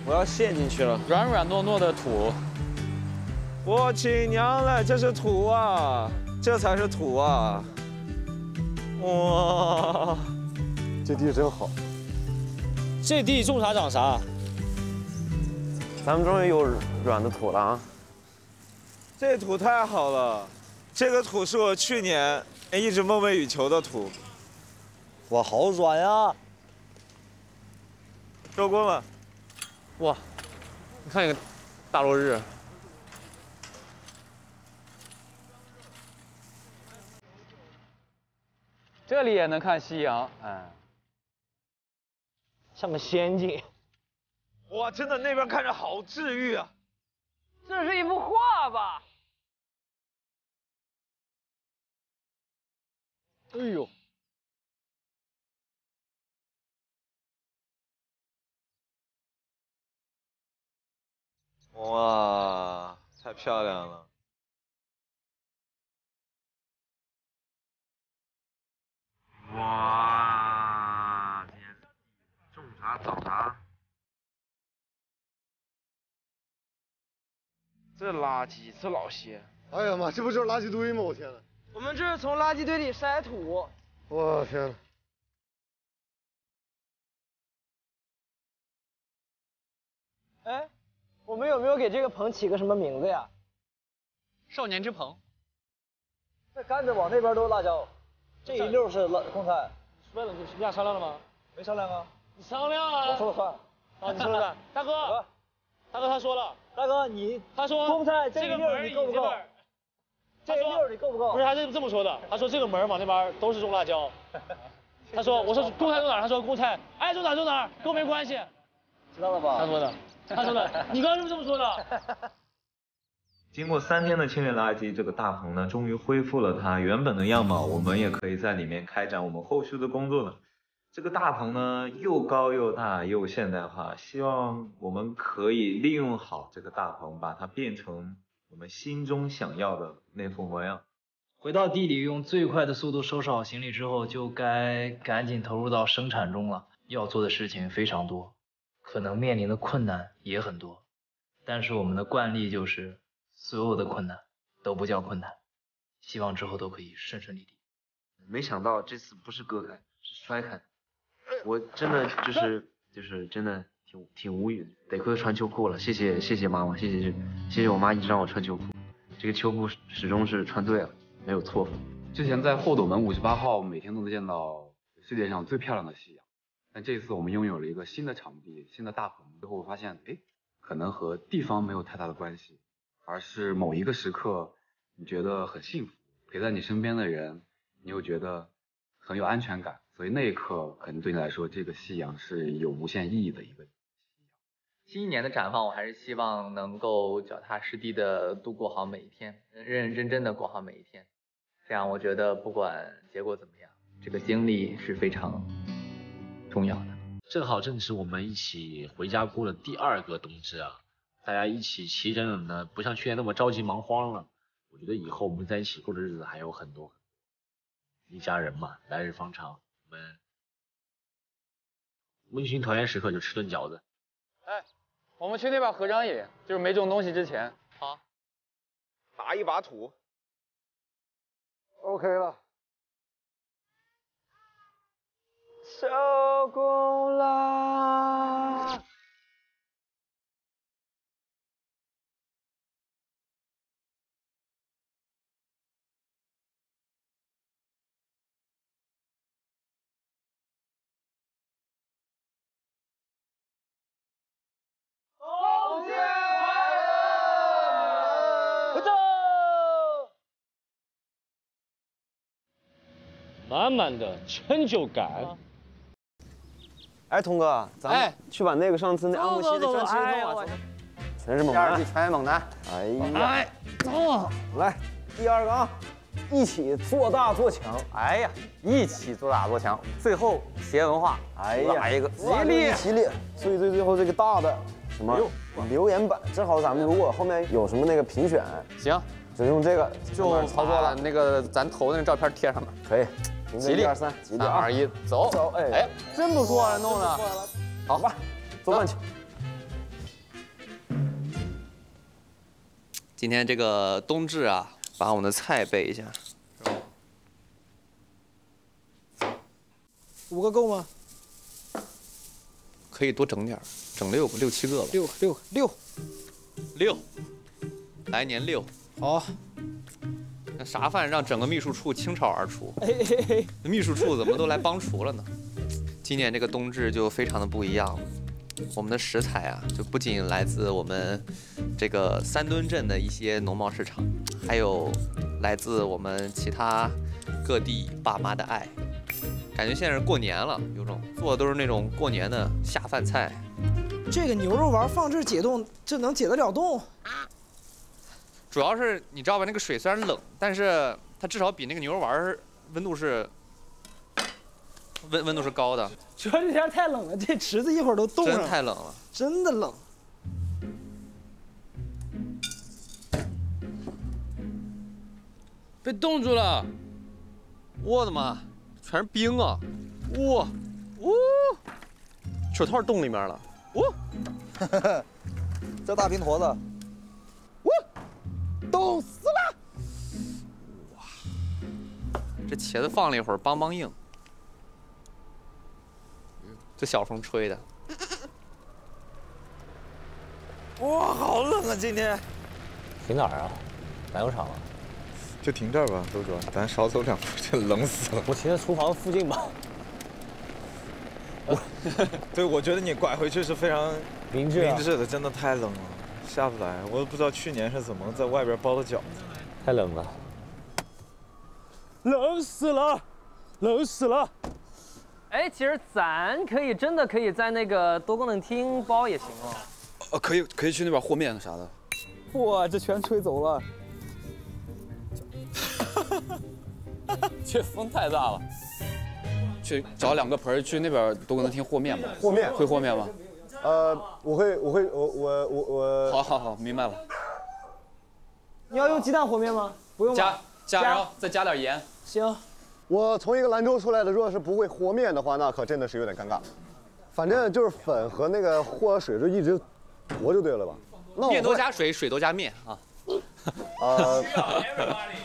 Speaker 2: 我要陷进去了。
Speaker 7: 软软糯糯的土。
Speaker 5: 我亲娘嘞，这是土啊，这才是土啊！哇，
Speaker 3: 这地真好。
Speaker 6: 这地种啥长啥。
Speaker 8: 咱们终于有软的土了啊！
Speaker 5: 这土太好了，这个土是我去年一直梦寐以求的土。
Speaker 12: 哇，好软呀！
Speaker 5: 收工了。
Speaker 6: 哇，你看一个大落日。
Speaker 7: 这里也能看夕阳，哎，
Speaker 6: 像个仙境。
Speaker 5: 哇，真的那边看着好治愈啊！
Speaker 17: 这是一幅画吧？
Speaker 6: 哎呦，
Speaker 5: 哇，太漂亮了！
Speaker 18: 哇，今天种啥长啥。
Speaker 2: 这垃圾，这老些。
Speaker 3: 哎呀妈，这不就是垃圾堆吗？我天哪！
Speaker 11: 我们这是从垃圾堆里筛土。
Speaker 3: 我天！
Speaker 11: 哎，我们有没有给这个棚起个什么名字呀？
Speaker 19: 少年之棚。
Speaker 12: 这杆子往那边都是辣椒，这一溜是辣贡菜。
Speaker 4: 问了，你你俩商量了吗？
Speaker 12: 没商量啊。
Speaker 4: 你商量啊！
Speaker 12: 我说了算。
Speaker 4: 啊，你说了算。*laughs* 大哥，大哥他说了。
Speaker 12: 大哥你，
Speaker 4: 他说
Speaker 12: 贡菜
Speaker 4: 这
Speaker 12: 一溜
Speaker 4: 个门
Speaker 12: 你够不够？这一溜你够不够？
Speaker 4: 不是，他是这么说的。他说这个门往那边都是种辣椒。*laughs* 他说，我说贡菜种哪儿？他说贡菜爱种哪儿种哪儿，跟我没关系。
Speaker 12: 知道了吧？
Speaker 4: 他说的，*laughs* 他说的，你刚刚是不是这么说的？
Speaker 20: 经过三天的清理垃圾，这个大棚呢，终于恢复了它原本的样貌，我们也可以在里面开展我们后续的工作了。这个大棚呢，又高又大又现代化，希望我们可以利用好这个大棚，把它变成我们心中想要的那副模样。
Speaker 21: 回到地里，用最快的速度收拾好行李之后，就该赶紧投入到生产中了。要做的事情非常多，可能面临的困难也很多，但是我们的惯例就是，所有的困难都不叫困难。希望之后都可以顺顺利利。
Speaker 2: 没想到这次不是割开，是摔开。我真的就是就是真的挺无语，得亏穿秋裤了，谢谢谢谢妈妈，谢谢谢谢我妈一直让我穿秋裤，这个秋裤始终是穿对了，没有错。
Speaker 7: 之前在后斗门五十八号，每天都能见到世界上最漂亮的夕阳。但这次我们拥有了一个新的场地、新的大棚，之后我发现，哎，可能和地方没有太大的关系，而是某一个时刻，你觉得很幸福，陪在你身边的人，你又觉得很有安全感，所以那一刻，可能对你来说，这个夕阳是有无限意义的一个。
Speaker 19: 新一年的展望，我还是希望能够脚踏实地的度过好每一天，认认真真的过好每一天。这样，我觉得不管结果怎么样，这个经历是非常重要的。
Speaker 4: 正好正是我们一起回家过了第二个冬至啊，大家一起齐整整的，不像去年那么着急忙慌了。我觉得以后我们在一起过的日子还有很多，一家人嘛，来日方长，我们温馨团圆时刻就吃顿饺子。
Speaker 7: 哎，我们去那边合张影，就是没种东西之前。
Speaker 20: 好，拿一把土。
Speaker 3: OK 了。
Speaker 11: 收工啦！
Speaker 4: 恭喜
Speaker 11: 快走！
Speaker 4: 满满的成就感。
Speaker 8: 哎，童哥，咱们去把那个上次那安慕希的专辑弄完。全是猛男，
Speaker 12: 全是猛男。
Speaker 8: 哎呀，走，来第二个啊，一起做大做强。
Speaker 12: 哎呀，一起做大做强，最后企业文化，
Speaker 8: 哎呀，
Speaker 12: 一个
Speaker 8: 吉利系列，最最最后这个大的什么留言板，正好咱们如果后面有什么那个评选，
Speaker 12: 行，
Speaker 8: 就用这个
Speaker 12: 就
Speaker 8: 操作了。
Speaker 12: 那个咱投那个照片贴上面，
Speaker 8: 可以。
Speaker 12: 吉利
Speaker 8: 一二三，吉利
Speaker 12: 三二一，走
Speaker 8: 走，哎
Speaker 12: 哎，真不错啊，弄的。
Speaker 8: 好吧，做饭去。
Speaker 2: 今天这个冬至啊，把我们的菜备一下。
Speaker 11: 五个够吗？
Speaker 2: 可以多整点儿，整六个，六七个吧。
Speaker 11: 六六六
Speaker 2: 六，来年六。
Speaker 11: 好。
Speaker 2: 那啥饭让整个秘书处倾巢而出？*laughs* 秘书处怎么都来帮厨了呢？今年这个冬至就非常的不一样了。我们的食材啊，就不仅来自我们这个三墩镇的一些农贸市场，还有来自我们其他各地爸妈的爱。感觉现在是过年了，有种做的都是那种过年的下饭菜。
Speaker 11: 这个牛肉丸放这解冻，这能解得了冻？
Speaker 2: 主要是你知道吧，那个水虽然冷，但是它至少比那个牛肉丸温度是温温度是高的。
Speaker 11: 主要这天太冷了，这池子一会儿都冻上了。
Speaker 2: 真太冷了，
Speaker 11: 真的冷。
Speaker 7: 被冻住了！
Speaker 2: 我的妈，全是冰啊！哇，哦，手套冻里面了。
Speaker 12: 哇，*laughs* 这大冰坨子，哇
Speaker 11: 冻死了！
Speaker 2: 哇这茄子放了一会儿，梆梆硬。这小风吹的，
Speaker 12: 哇，好冷啊！今天
Speaker 4: 停哪儿啊？篮球场啊？
Speaker 10: 就停这儿吧，周主任，咱少走两步就冷死了。
Speaker 4: 我停在厨房附近吧。*laughs*
Speaker 10: 我对，我觉得你拐回去是非常
Speaker 4: 明智啊
Speaker 10: 明智的，真的太冷了，下不来。我都不知道去年是怎么在外边包的饺子。
Speaker 4: 太冷了，冷死了，冷死了。
Speaker 6: 哎，其实咱可以真的可以在那个多功能厅包也行哦。
Speaker 7: 呃，可以可以去那边和面啥的。
Speaker 12: 哇，这全吹走了。
Speaker 7: 这风太大了。去找两个盆儿去那边多功能听和面吧。
Speaker 3: 和面
Speaker 7: 会和面吗？
Speaker 3: 呃，我会，我会，我我我我。
Speaker 7: 好好好，明白了。
Speaker 11: 你要用鸡蛋和面吗？不用。
Speaker 7: 加加，然后再加点盐。
Speaker 11: 行。
Speaker 3: 我从一个兰州出来的，如果是不会和面的话，那可真的是有点尴尬。反正就是粉和那个和水就一直和就对了吧？那
Speaker 2: 面多加水，水多加面啊。*laughs*
Speaker 3: 呃，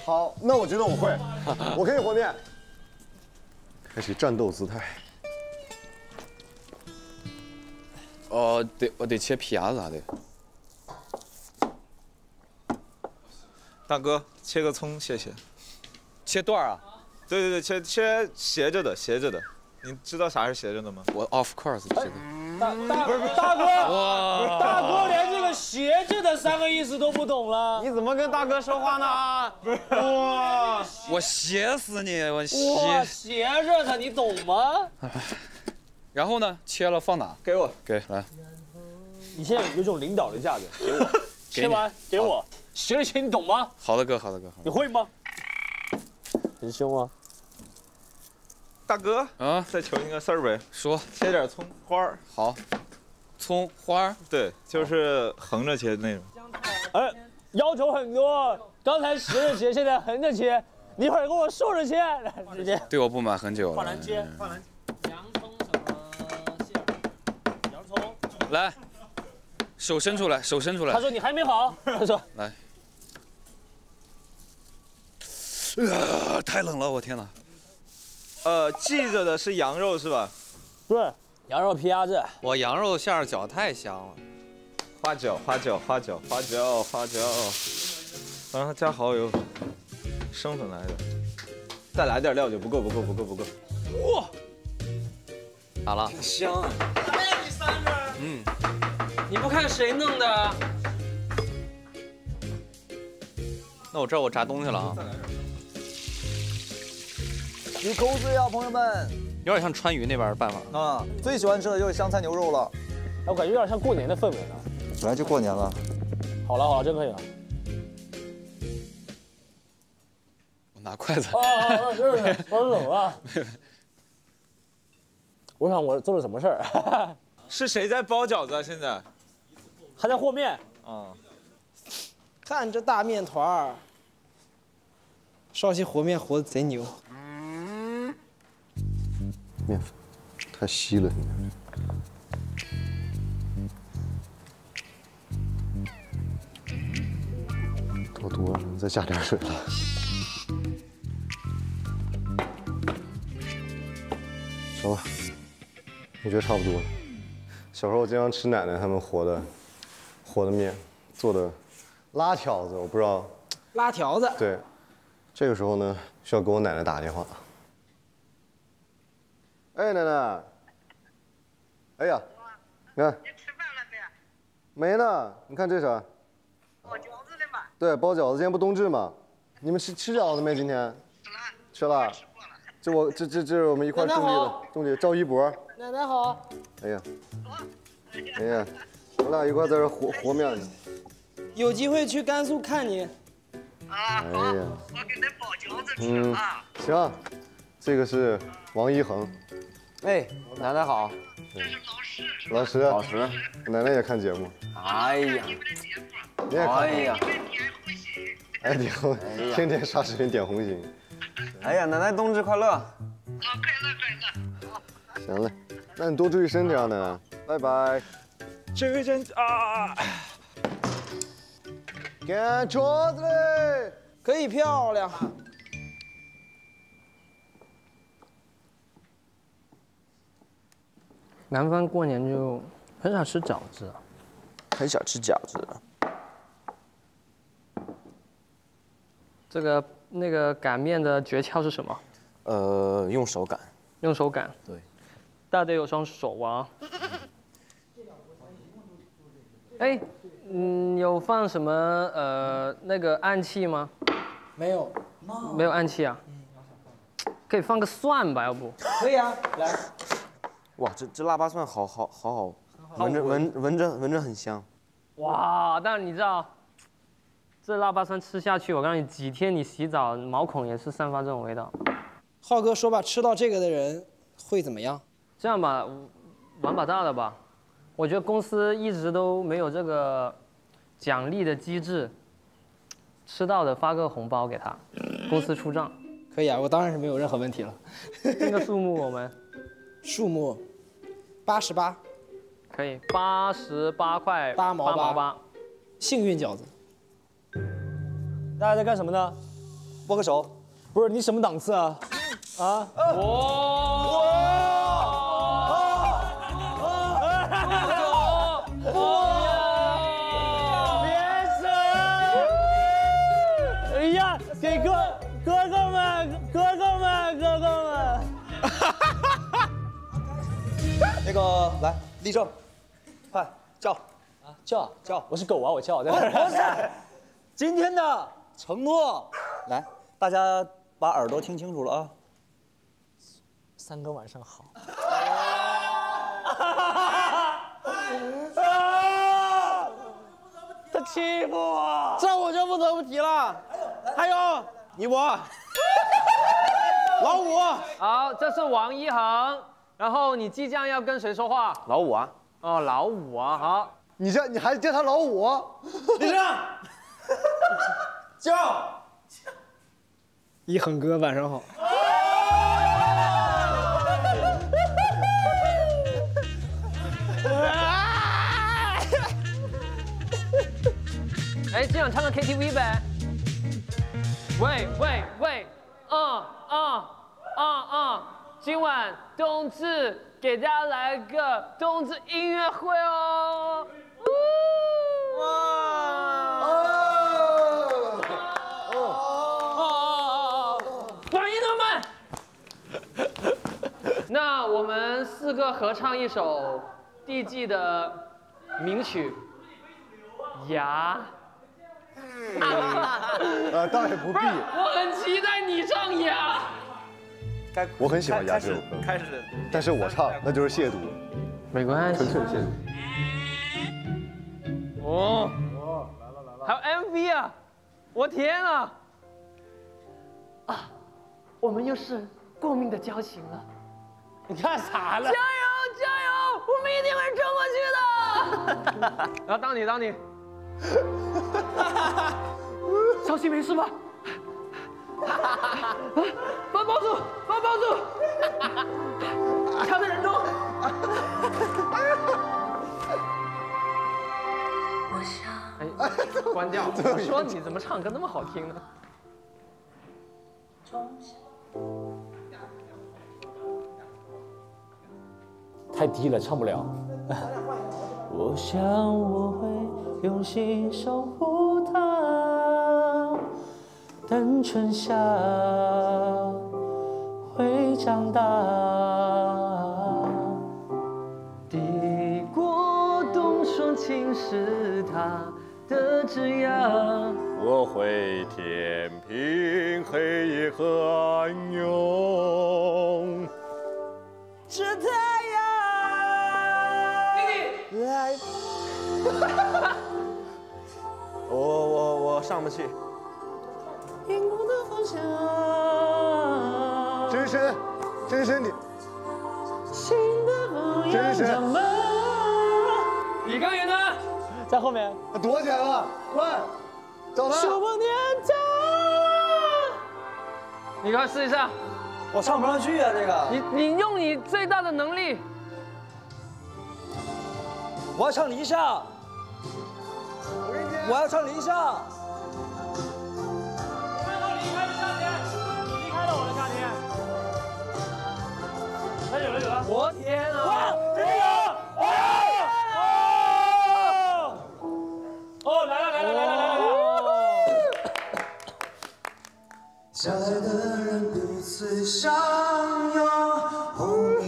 Speaker 3: 好，那我觉得我会，我可以和面。开始战斗姿态。
Speaker 7: 哦，得我得切皮牙子啊得。
Speaker 5: 大哥，切个葱，谢谢。
Speaker 7: 切段啊？
Speaker 5: 对对对，切切斜着的，斜着的。你知道啥是斜着的吗？
Speaker 7: 我 of course 知道。
Speaker 4: 大大大哥，
Speaker 7: 哇
Speaker 4: 大哥连这个斜着的三个意思都不懂了。
Speaker 8: 你怎么跟大哥说话呢？
Speaker 4: 不是哇
Speaker 7: 我斜死你！我
Speaker 4: 哇，
Speaker 7: 斜。
Speaker 4: 斜着的你懂吗？*laughs*
Speaker 7: 然后呢？切了放哪？
Speaker 5: 给我。
Speaker 7: 给来。
Speaker 4: 你现在有种领导的架子，给我。*laughs* 切完给我，斜着切你懂吗？
Speaker 7: 好的哥，好的哥。
Speaker 4: 你会吗？很凶啊！
Speaker 5: 大哥，
Speaker 7: 啊，
Speaker 5: 再求你个事儿呗。
Speaker 7: 说。
Speaker 5: 切点葱花儿。
Speaker 7: 好。葱花儿。
Speaker 5: 对，就是横着切那种。
Speaker 4: 哎，要求很多，刚才斜着切，现在横着切，你一会儿给我竖着切，*laughs* 直接。
Speaker 7: 对我不满很久了。
Speaker 4: 换篮切，换篮。洋葱什么馅？洋葱。
Speaker 7: 来，手伸出来，手伸出来。
Speaker 4: 他说你还没好，*laughs* 他说。
Speaker 7: 来。呃，太冷了，我天哪！
Speaker 5: 呃，系着的是羊肉是吧？
Speaker 4: 对，羊肉皮鸭子。
Speaker 2: 我羊肉馅儿饺太香了，
Speaker 5: 花椒，花椒，花椒，花椒，花椒，然后加蚝油，生粉来的，再来点料酒，不够，不够，不够，不够。
Speaker 4: 哇，
Speaker 2: 咋了。
Speaker 4: 香啊！
Speaker 6: 哎呀，你三人，
Speaker 2: 嗯，
Speaker 6: 你不看谁弄的？
Speaker 2: 那我这儿我炸东西了啊。
Speaker 12: 流口水啊，朋友们！
Speaker 2: 有点像川渝那边的办法。
Speaker 12: 啊，最喜欢吃的就是香菜牛肉了。
Speaker 4: 哎，我感觉有点像过年的氛围了。
Speaker 12: 本来就过年了。
Speaker 4: 好了好了，真可以了。
Speaker 7: 我拿筷子。
Speaker 4: 啊啊啊！就是我冷啊。*laughs* 我想我做了什么事儿？*laughs*
Speaker 5: 是谁在包饺子啊？现在
Speaker 4: 还在和面。
Speaker 5: 啊。
Speaker 11: 看这大面团儿，绍兴和面和的贼牛。
Speaker 3: 面粉太稀了，多多了，再加点水了。行了，我觉得差不多了。小时候我经常吃奶奶他们和的和的面做的拉条子，我不知道。
Speaker 11: 拉条子。
Speaker 3: 对，这个时候呢，需要给我奶奶打个电话。哎，奶奶。哎呀，你看。你吃饭了没？没呢，你看这啥？包饺子的嘛。对，包饺子，今天不冬至吗？你们吃吃饺子没？今天？吃了。吃了。这我这这这是我们一块种地的，种地赵一博。
Speaker 11: 奶奶好。
Speaker 3: 哎呀。哎呀，我俩一块在这和和面呢。
Speaker 11: 有机会去甘肃看你。
Speaker 3: 啊，好。我给你包饺子吃啊。行，这个是王一恒。
Speaker 8: 哎，奶奶好。
Speaker 3: 老师。老师。老师奶奶也看节目。
Speaker 8: 哎呀。
Speaker 3: 你也看。
Speaker 8: 哎呀。
Speaker 3: 哎，点红，天天刷视频点红心。
Speaker 8: 哎呀，奶奶冬至快乐。
Speaker 3: 啊，快乐快乐行嘞，那你多注意身体啊，奶奶。拜拜。
Speaker 5: 这个真啊。
Speaker 3: 干桌子嘞！
Speaker 11: 可以漂亮。
Speaker 6: 南方过年就很少吃饺子，
Speaker 8: 很少吃饺子。
Speaker 6: 这个那个擀面的诀窍是什么？
Speaker 8: 呃，用手擀。
Speaker 6: 用手擀。
Speaker 8: 对。
Speaker 6: 大得有双手啊。哎，嗯，有放什么呃那个暗器吗？
Speaker 11: 没有。
Speaker 6: 没有暗器啊？可以放个蒜吧，要不？
Speaker 11: 可以啊，来。
Speaker 8: 哇，这这腊八蒜好好好好，闻着闻闻着闻着很香。
Speaker 6: 哇，但是你知道，这腊八蒜吃下去，我告诉你，几天你洗澡毛孔也是散发这种味道。
Speaker 11: 浩哥说吧，吃到这个的人会怎么样？
Speaker 6: 这样吧，玩把大的吧。我觉得公司一直都没有这个奖励的机制，吃到的发个红包给他，公司出账。
Speaker 11: 可以啊，我当然是没有任何问题了。
Speaker 6: 那个数目我们，
Speaker 11: 数目八十八，
Speaker 6: 可以八十八块
Speaker 11: 八毛八
Speaker 6: 八，
Speaker 11: 幸运饺子。
Speaker 9: 大家在干什么呢？
Speaker 12: 握个手。
Speaker 9: 不是你什么档次啊？啊！
Speaker 11: 哎
Speaker 12: 那个来立正，快叫
Speaker 9: 啊叫
Speaker 12: 叫，
Speaker 9: 我是狗啊，我叫。*laughs*
Speaker 12: 不是，今天的承诺，来，大家把耳朵听清楚了啊！
Speaker 9: 三哥晚上好。
Speaker 11: 他欺负我，这我就不得不提了。还有
Speaker 8: 你我，*laughs* 老五。
Speaker 6: 好，这是王一恒。然后你即将要跟谁说话？
Speaker 8: 老五啊。
Speaker 6: 哦，老五啊，好。
Speaker 3: 你叫你还叫他老五？
Speaker 11: 立正，*laughs* 叫。一恒哥晚上好。*laughs*
Speaker 6: 哎，这样唱个 KTV 呗。喂喂喂，啊啊啊啊！今晚冬至给大家来个冬至音乐会哦。哇！哦！欢迎他们。那我们四个合唱一首地季的名曲《牙》。
Speaker 3: 呃，倒也不必。*laughs*
Speaker 6: 我很期待你唱牙。
Speaker 3: 我很喜欢牙这首歌，
Speaker 8: 开始，
Speaker 3: 但是我唱那就是亵渎，
Speaker 6: 没关系，
Speaker 3: 纯粹亵渎。
Speaker 6: 哦，来了来了还有 MV 啊！我天啊！啊，我们又是过命的交情了。
Speaker 11: 你干啥了？
Speaker 6: 加油加油！我们一定会撑过去的。*laughs* 然后当你当你。*laughs* 小新没事吧？把抱住，把抱住，*laughs* 掐在人中。*laughs* 哎，关掉！*laughs* 我说你怎么唱歌那么好听呢？
Speaker 9: 太低了，唱不了。
Speaker 11: 我想我会用心守护它，等春夏会长大。
Speaker 6: 抵过冬霜侵蚀它的枝桠。
Speaker 3: 我会填平黑夜和暗涌。
Speaker 11: 是太阳。
Speaker 6: 弟弟。
Speaker 11: 来。*laughs*
Speaker 8: 我我我上不去。
Speaker 11: 荧光的方向。
Speaker 3: 真身，真身你。
Speaker 11: 新的模样
Speaker 3: 真身。
Speaker 6: 李刚远呢？
Speaker 11: 在后面。
Speaker 3: 他躲起来了，快，找他。
Speaker 11: 数不年长。
Speaker 6: 你快试一下。
Speaker 12: 我唱不上去啊，这个。
Speaker 6: 你你用你最大的能力。
Speaker 12: 我要唱离夏。我要唱离夏。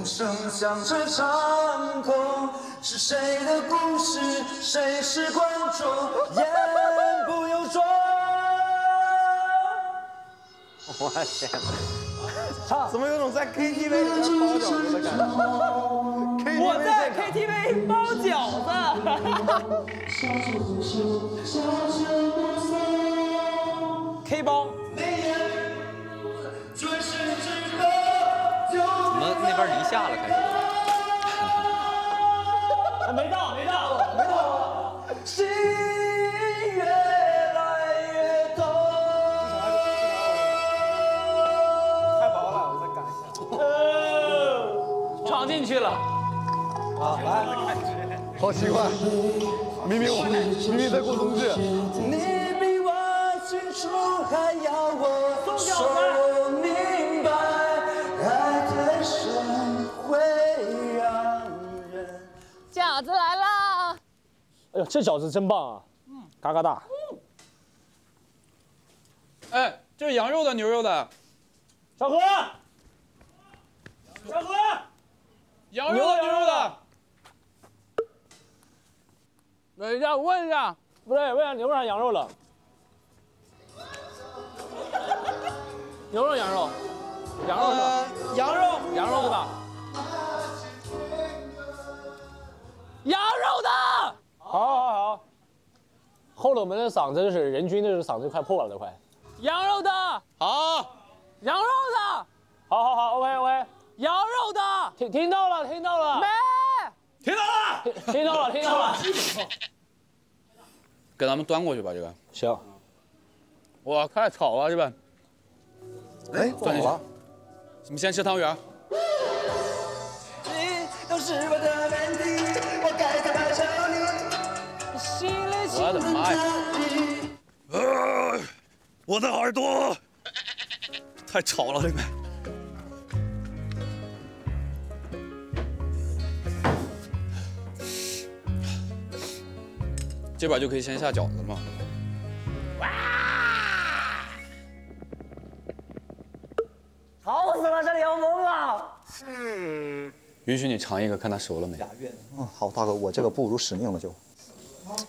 Speaker 22: 声响彻长空。是谁的故事？谁是观众？言不由衷。
Speaker 23: 我天哪！
Speaker 3: 怎么有种在 KTV 包饺子的感觉？
Speaker 11: 我在 KTV 包饺子。*laughs* K 包。
Speaker 2: 那边离下了开始？
Speaker 4: 还没到，没到，没到。
Speaker 22: 心越来越痛。
Speaker 3: 太薄了，我再改一下。
Speaker 4: 闯进去了。
Speaker 3: 好，来，好奇怪，明明我明明在过冬至。
Speaker 4: 哎呦，这饺子真棒啊！嗯嘎嘎大。
Speaker 7: 哎，这是羊肉的，牛肉的？
Speaker 4: 小何，小何，
Speaker 7: 羊肉的，牛肉的？等一下，我问一下。
Speaker 4: 不对，问下牛肉还是羊肉了？牛肉、羊肉，羊肉是吧？
Speaker 11: 羊肉，
Speaker 4: 羊肉对吧？羊肉的。好，好，好。后了我们的嗓子就是人均就是嗓子快破了都快。羊肉的。
Speaker 7: 好。
Speaker 4: 羊肉的。好好好，OK OK。羊肉的。听听到了，听到了。
Speaker 24: 没。
Speaker 7: 听到了。
Speaker 4: 听听到了，听到了。*laughs*
Speaker 7: 给咱们端过去吧，这个。
Speaker 4: 行。
Speaker 7: 哇，太吵了，这边。
Speaker 3: 哎，
Speaker 7: 端进去。你们先吃汤圆。
Speaker 22: 你都是我的问题，我该
Speaker 7: 我的妈呀！我的耳朵太吵了，这边。这把就可以先下饺子了嘛。
Speaker 11: 吵死了，这里要疯了。
Speaker 10: 允许你尝一个，看它熟了没。
Speaker 12: 嗯，好，大哥，我这个不辱使命了就。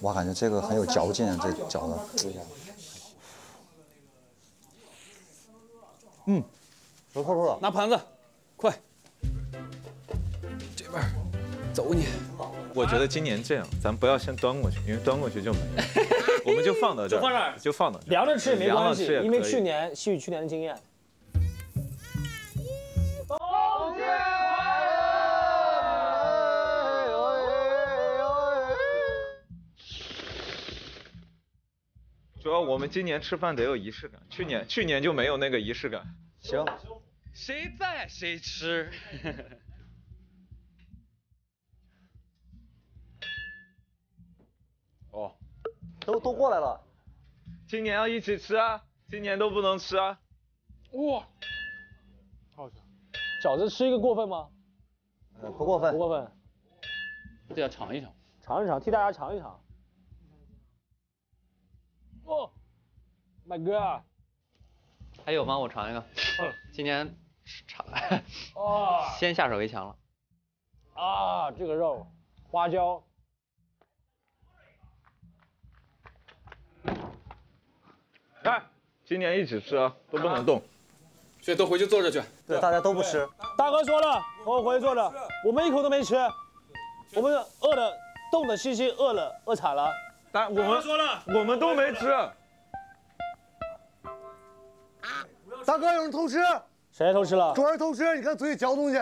Speaker 12: 我感觉这个很有嚼劲啊，这饺子。嗯，
Speaker 3: 熟透透了。
Speaker 7: 拿盘子，快。这边，走你。
Speaker 5: 我觉得今年这样，咱不要先端过去，因为端过去就没了，*laughs* 我们就放到这儿，
Speaker 4: 就放这儿
Speaker 5: 就放到这儿。
Speaker 4: 凉着吃也没关系因为去年吸取去年的经验。
Speaker 5: 我们今年吃饭得有仪式感，去年去年就没有那个仪式感。
Speaker 12: 行，
Speaker 7: 谁在谁吃。*laughs*
Speaker 5: 哦，
Speaker 12: 都都过来了，
Speaker 5: 今年要一起吃啊，今年都不能吃啊。
Speaker 7: 哇，
Speaker 4: 好吃。饺子吃一个过分吗？
Speaker 12: 呃，不过分，
Speaker 4: 不过分。
Speaker 7: 这要尝一尝，
Speaker 4: 尝一尝，替大家尝一尝。哦，My God！
Speaker 2: 还有吗？我尝一个。今年尝，
Speaker 4: 哦 *laughs*
Speaker 2: 先下手为强了。
Speaker 4: 啊，这个肉，花椒。
Speaker 5: 来，今年一起吃啊，都不能动。
Speaker 7: 所以都回去坐着去。
Speaker 12: 对，大家都不吃。
Speaker 4: 大哥说了，我回去坐着，我们一口都没吃，我们饿的冻的兮兮，饿了饿惨了。
Speaker 5: 但我们
Speaker 4: 说了，
Speaker 5: 我们都没吃。
Speaker 3: 大哥，有人偷吃，
Speaker 4: 谁偷吃了？
Speaker 3: 主人偷吃，你看嘴里嚼东西。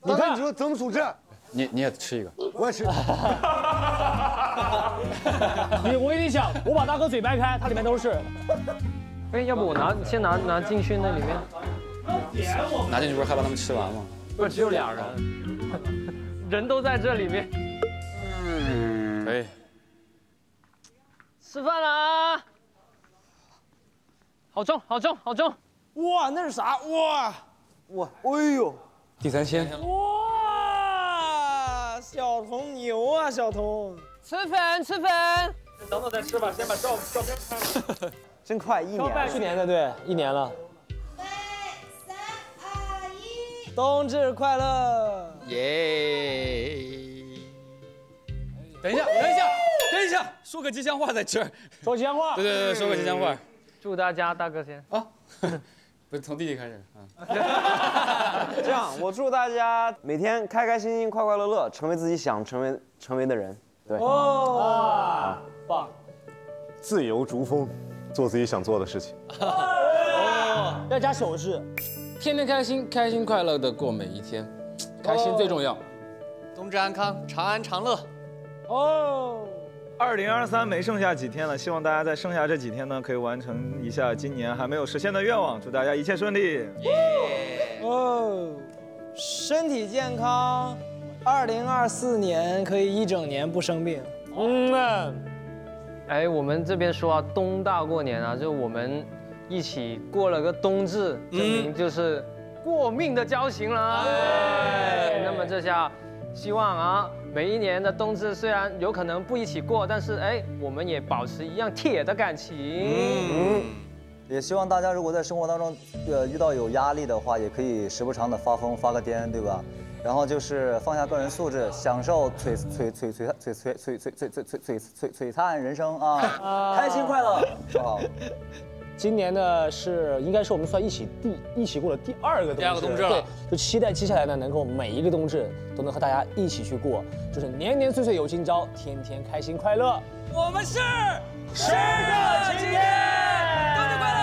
Speaker 3: 你看，你说怎么处置？
Speaker 10: 你你也吃一个。
Speaker 3: 我也吃。*laughs*
Speaker 4: 你我跟你讲，我把大哥嘴掰开，它里面都是。
Speaker 6: 哎，要不我拿先拿拿进去那里面。
Speaker 10: 拿进去不是害怕他们吃完吗？
Speaker 6: 不是只有俩人，*laughs* 人都在这里面。
Speaker 10: 嗯，可以。
Speaker 6: 吃饭啦！好重，好重，好重！
Speaker 11: 哇，那是啥？哇
Speaker 12: 哇，哎呦！
Speaker 10: 地三鲜。
Speaker 11: 哇，小童牛啊，小童！
Speaker 24: 吃粉，吃粉。
Speaker 6: 等等再吃吧，先把照照片拍了。*laughs*
Speaker 9: 真快，一年。
Speaker 4: 去年的对，一年了。冬至快乐！
Speaker 7: 耶！等一下，等一下，等一下，说个吉祥话在这儿。
Speaker 4: 说吉祥话。
Speaker 7: 对对对，说个吉祥话。
Speaker 6: 祝大家，大哥先啊，*laughs*
Speaker 7: 不是从弟弟开始啊。*laughs*
Speaker 9: 这样，我祝大家每天开开心心、快快乐乐，成为自己想成为成为的人。对。
Speaker 4: 哦，棒！
Speaker 3: 自由逐风，做自己想做的事情。
Speaker 4: 哦，要加手势。
Speaker 7: 天天开心，开心快乐的过每一天，开心最重要。
Speaker 2: 冬至安康，长安长乐。
Speaker 4: 哦，
Speaker 5: 二零二三没剩下几天了，希望大家在剩下这几天呢，可以完成一下今年还没有实现的愿望。祝大家一切顺利。
Speaker 2: 耶！
Speaker 11: 哦，身体健康，二零二四年可以一整年不生病。
Speaker 4: 嗯呐，
Speaker 6: 哎，我们这边说啊，冬大过年啊，就我们。一起过了个冬至，证明就是过命的交情了。哎，那么这下，希望啊，每一年的冬至虽然有可能不一起过，但是哎，我们也保持一样铁的感情。嗯，
Speaker 12: 也希望大家如果在生活当中呃遇到有压力的话，也可以时不常的发疯发个癫，对吧？然后就是放下个人素质，享受璀璀璀璀璀璀璀璀璀璀璀璀璀璀璨人生啊！开心快乐，好。
Speaker 4: 今年呢是应该是我们算一起第一起过的第二个冬至，
Speaker 7: 第二个冬至
Speaker 4: 对，就期待接下来呢能够每一个冬至都能和大家一起去过，就是年年岁岁有今朝，天天开心快乐。
Speaker 6: 我们是
Speaker 11: 十个晴天，
Speaker 6: 冬至快乐，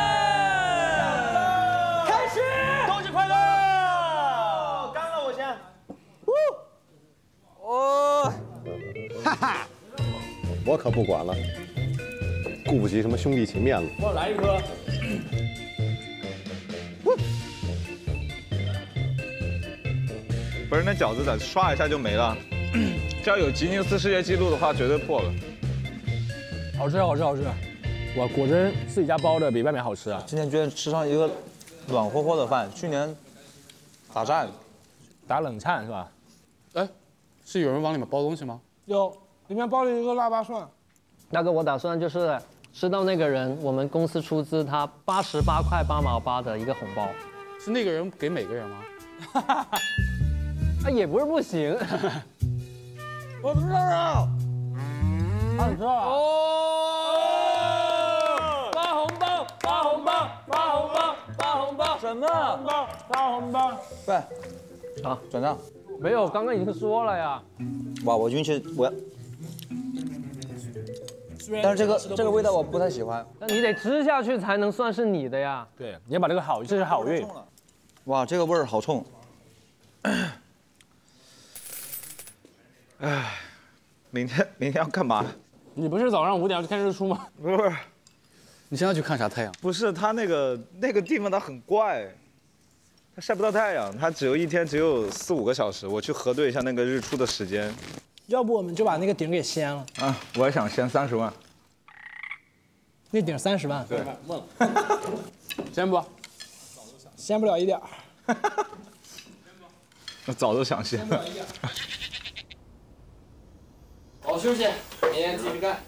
Speaker 11: 开始，
Speaker 4: 冬至快乐。
Speaker 11: 干了我先，
Speaker 3: 哦，哈哈，我可不管了。顾不及什么兄弟情面了，
Speaker 4: 给我来一颗。
Speaker 5: 不是那饺子咋刷一下就没了？这要有吉尼斯世界纪录的话，绝对破了。
Speaker 4: 好吃，好吃，好吃！哇，果真自己家包的比外面好吃啊！
Speaker 12: 今天居然吃上一个暖和和的饭。去年打战，
Speaker 4: 打冷战是吧？
Speaker 7: 哎，是有人往里面包东西吗？
Speaker 11: 有，里面包了一个腊八蒜。
Speaker 6: 大哥，我打算就是。知道那个人，我们公司出资他八十八块八毛八的一个红包，
Speaker 7: 是那个人给每个人吗？*laughs*
Speaker 6: 啊，也不是不行。*laughs*
Speaker 11: 我不知道，
Speaker 4: 他知道
Speaker 6: 哦。发红包，发红包，发红包，发红包，
Speaker 12: 什么？
Speaker 11: 发红包。
Speaker 12: 对，
Speaker 6: 好，
Speaker 12: 转账。
Speaker 6: 没有，刚刚已经说了呀。
Speaker 12: 哇，我运气我。但是这个这个味道我不太喜欢。
Speaker 6: 那你得吃下去才能算是你的呀。
Speaker 4: 对，你要把这个好，这是好运。
Speaker 12: 哇，这个味儿好冲。
Speaker 5: 哎，明天明天要干嘛？
Speaker 4: 你不是早上五点要去看日出吗？
Speaker 5: 不是，
Speaker 7: 你现在去看啥太阳？
Speaker 5: 不是，它那个那个地方它很怪，它晒不到太阳，它只有一天只有四五个小时。我去核对一下那个日出的时间。
Speaker 11: 要不我们就把那个顶给掀了
Speaker 5: 啊！我也想掀三十万，
Speaker 11: 那顶三十万，
Speaker 5: 对，*laughs*
Speaker 7: 掀不？
Speaker 11: 掀不了一点儿，*laughs*
Speaker 5: 我早都想掀了。*laughs*
Speaker 6: 好休息，明天继续干。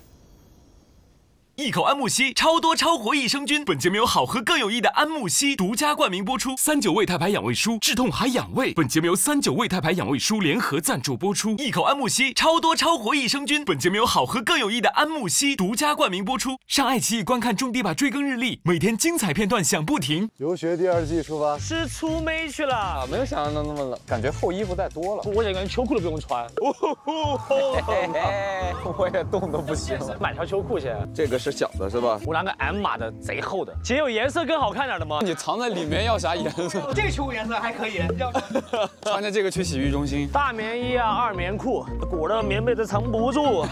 Speaker 1: 一口安慕希，超多超活益生菌。本节目由好喝更有益的安慕希独家冠名播出。三九胃泰牌养胃舒，治痛还养胃。本节目由三九胃泰牌养胃舒联合赞助播出。一口安慕希，超多超活益生菌。本节目由好喝更有益的安慕希独家冠名播出。上爱奇艺观看种地吧追更日历，每天精彩片段响不停。
Speaker 3: 留学第二季出发，
Speaker 4: 吃粗妹去了。
Speaker 9: 啊，没有想象中那么冷，感觉厚衣服带多了。
Speaker 4: 我感觉秋裤都不用穿。*laughs*
Speaker 9: 我也冻得不行了，
Speaker 4: 买条秋裤去。
Speaker 12: 这个是小的，是吧？
Speaker 4: 我拿个 M 码的，贼厚的。姐有颜色更好看点的吗？
Speaker 7: 你藏在里面要啥颜色？
Speaker 11: 这个秋裤颜色还可以。
Speaker 7: 穿着这个去洗浴中心。
Speaker 4: 大棉衣啊，二棉裤，裹着棉被都藏不住。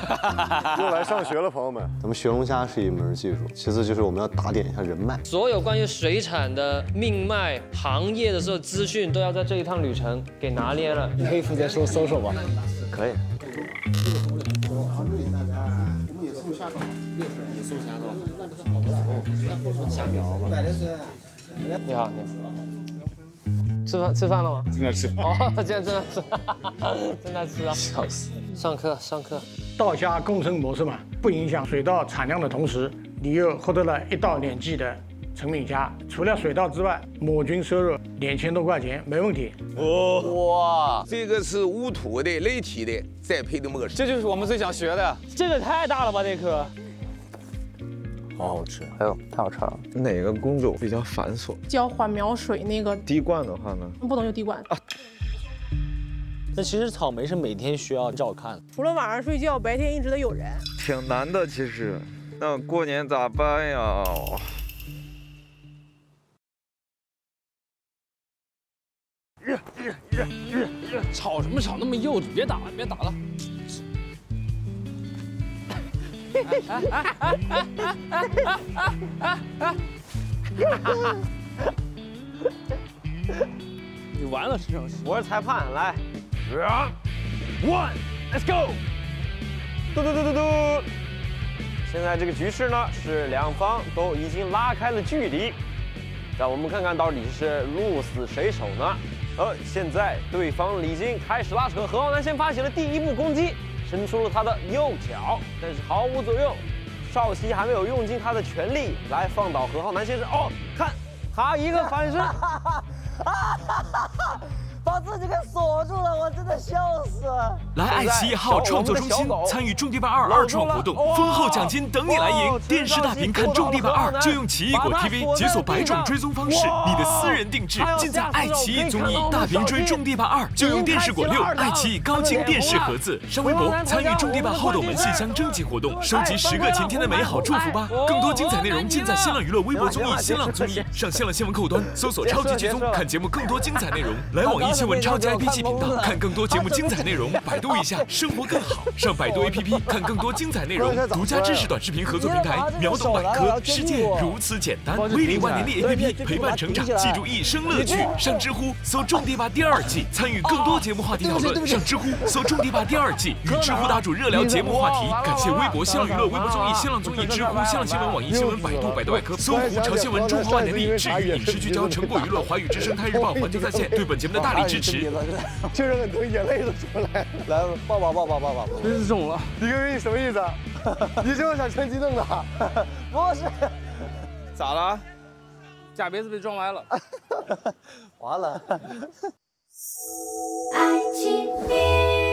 Speaker 3: 又来上学了，朋友们。咱们学龙虾是一门技术，其次就是我们要打点一下人脉。
Speaker 6: 所有关于水产的命脉、行业的这个资讯，都要在这一趟旅程给拿捏了。
Speaker 11: 你可以负责说搜索吧？
Speaker 9: 可以。
Speaker 6: 虾苗吧。你好，你好。吃饭吃饭了吗？
Speaker 7: 正在吃。
Speaker 6: 哦，现 *laughs* 在正在吃，正在吃啊。
Speaker 7: 笑死。
Speaker 6: 上课上课。
Speaker 25: 道虾共生模式嘛，不影响水稻产量的同时，你又获得了一到两季的成品虾。除了水稻之外，亩均收入两千多块钱，没问题。
Speaker 4: 哦，哇，这个是无土的立体的栽培的模式，
Speaker 8: 这就是我们最想学的。这个太大了吧，这颗。
Speaker 2: 好好吃，哎呦，太好吃了。
Speaker 5: 哪个工种比较繁琐？
Speaker 26: 浇花苗水那个
Speaker 5: 滴灌的话呢？
Speaker 26: 不能用滴灌。
Speaker 8: 那其实草莓是每天需要照看，
Speaker 26: 除了晚上睡觉，白天一直都有人。
Speaker 5: 挺难的，其实。那过年咋办呀？
Speaker 10: 吵什么吵那么幼稚？别打了，别打了。*laughs*
Speaker 8: 你完了，石成我是裁判，来，One，Let's go，嘟嘟嘟嘟嘟。现在这个局势呢，是两方都已经拉开了距离，让我们看看到底是鹿死谁手呢？呃，现在对方已经开始拉扯，何浩南先发起了第一步攻击，伸出了他的右脚，但是毫无作用。少熙还没有用尽他的全力来放倒何浩南先生。哦，看他一个反身。*laughs*
Speaker 12: 把自己给锁住了，我真的笑死了。
Speaker 1: 来爱奇艺号创作中心参与种地吧二二创活动，丰厚奖金等你来赢。电视大屏看种地吧二，就用奇异果 TV 解锁百种追踪方式，你的私人定制尽在爱奇艺综艺。大屏追种地吧二，就用电视果六，爱奇艺高清电视盒子。上微博参与种地吧后斗们信箱征集活动，收集十个晴天的美好祝福吧。更多精彩内容尽在新浪娱乐微博综艺新浪综艺，上新浪新闻客户端搜索超级追踪，看节目更多精彩内容。来网易。新闻超级 APP 频道，看更多节目精彩内容。*laughs* 百度一下，生活更好。上百度 APP *laughs* 看更多精彩内容。*laughs* 独家知识短视频合作平台，秒懂百科，世界如此简单。威力万年历 APP 陪伴成长，记住一生乐趣。上知乎搜《种地吧》第二季，参与更多节目话题讨论。上知乎搜《种地吧》第二季，与知乎答主热聊节目话题。感谢微博、新浪娱乐、微博综艺、新浪综艺、知乎、新浪新闻、网易新闻、百度、百度百科、搜狐、潮新闻、中华万年历、治愈影视聚焦、成果娱乐、华语之声、泰日报、环球在线，对本节目的大力支持。
Speaker 3: 确实很疼眼泪都出来了。
Speaker 12: 来，抱抱抱抱抱抱。
Speaker 8: 鼻子肿了。
Speaker 3: 李哥，你什么意思？*laughs* 你是不想吃激动的？*laughs*
Speaker 12: 不是。
Speaker 8: 咋了？假鼻子被撞歪了。*laughs*
Speaker 12: 完了。
Speaker 27: 爱情。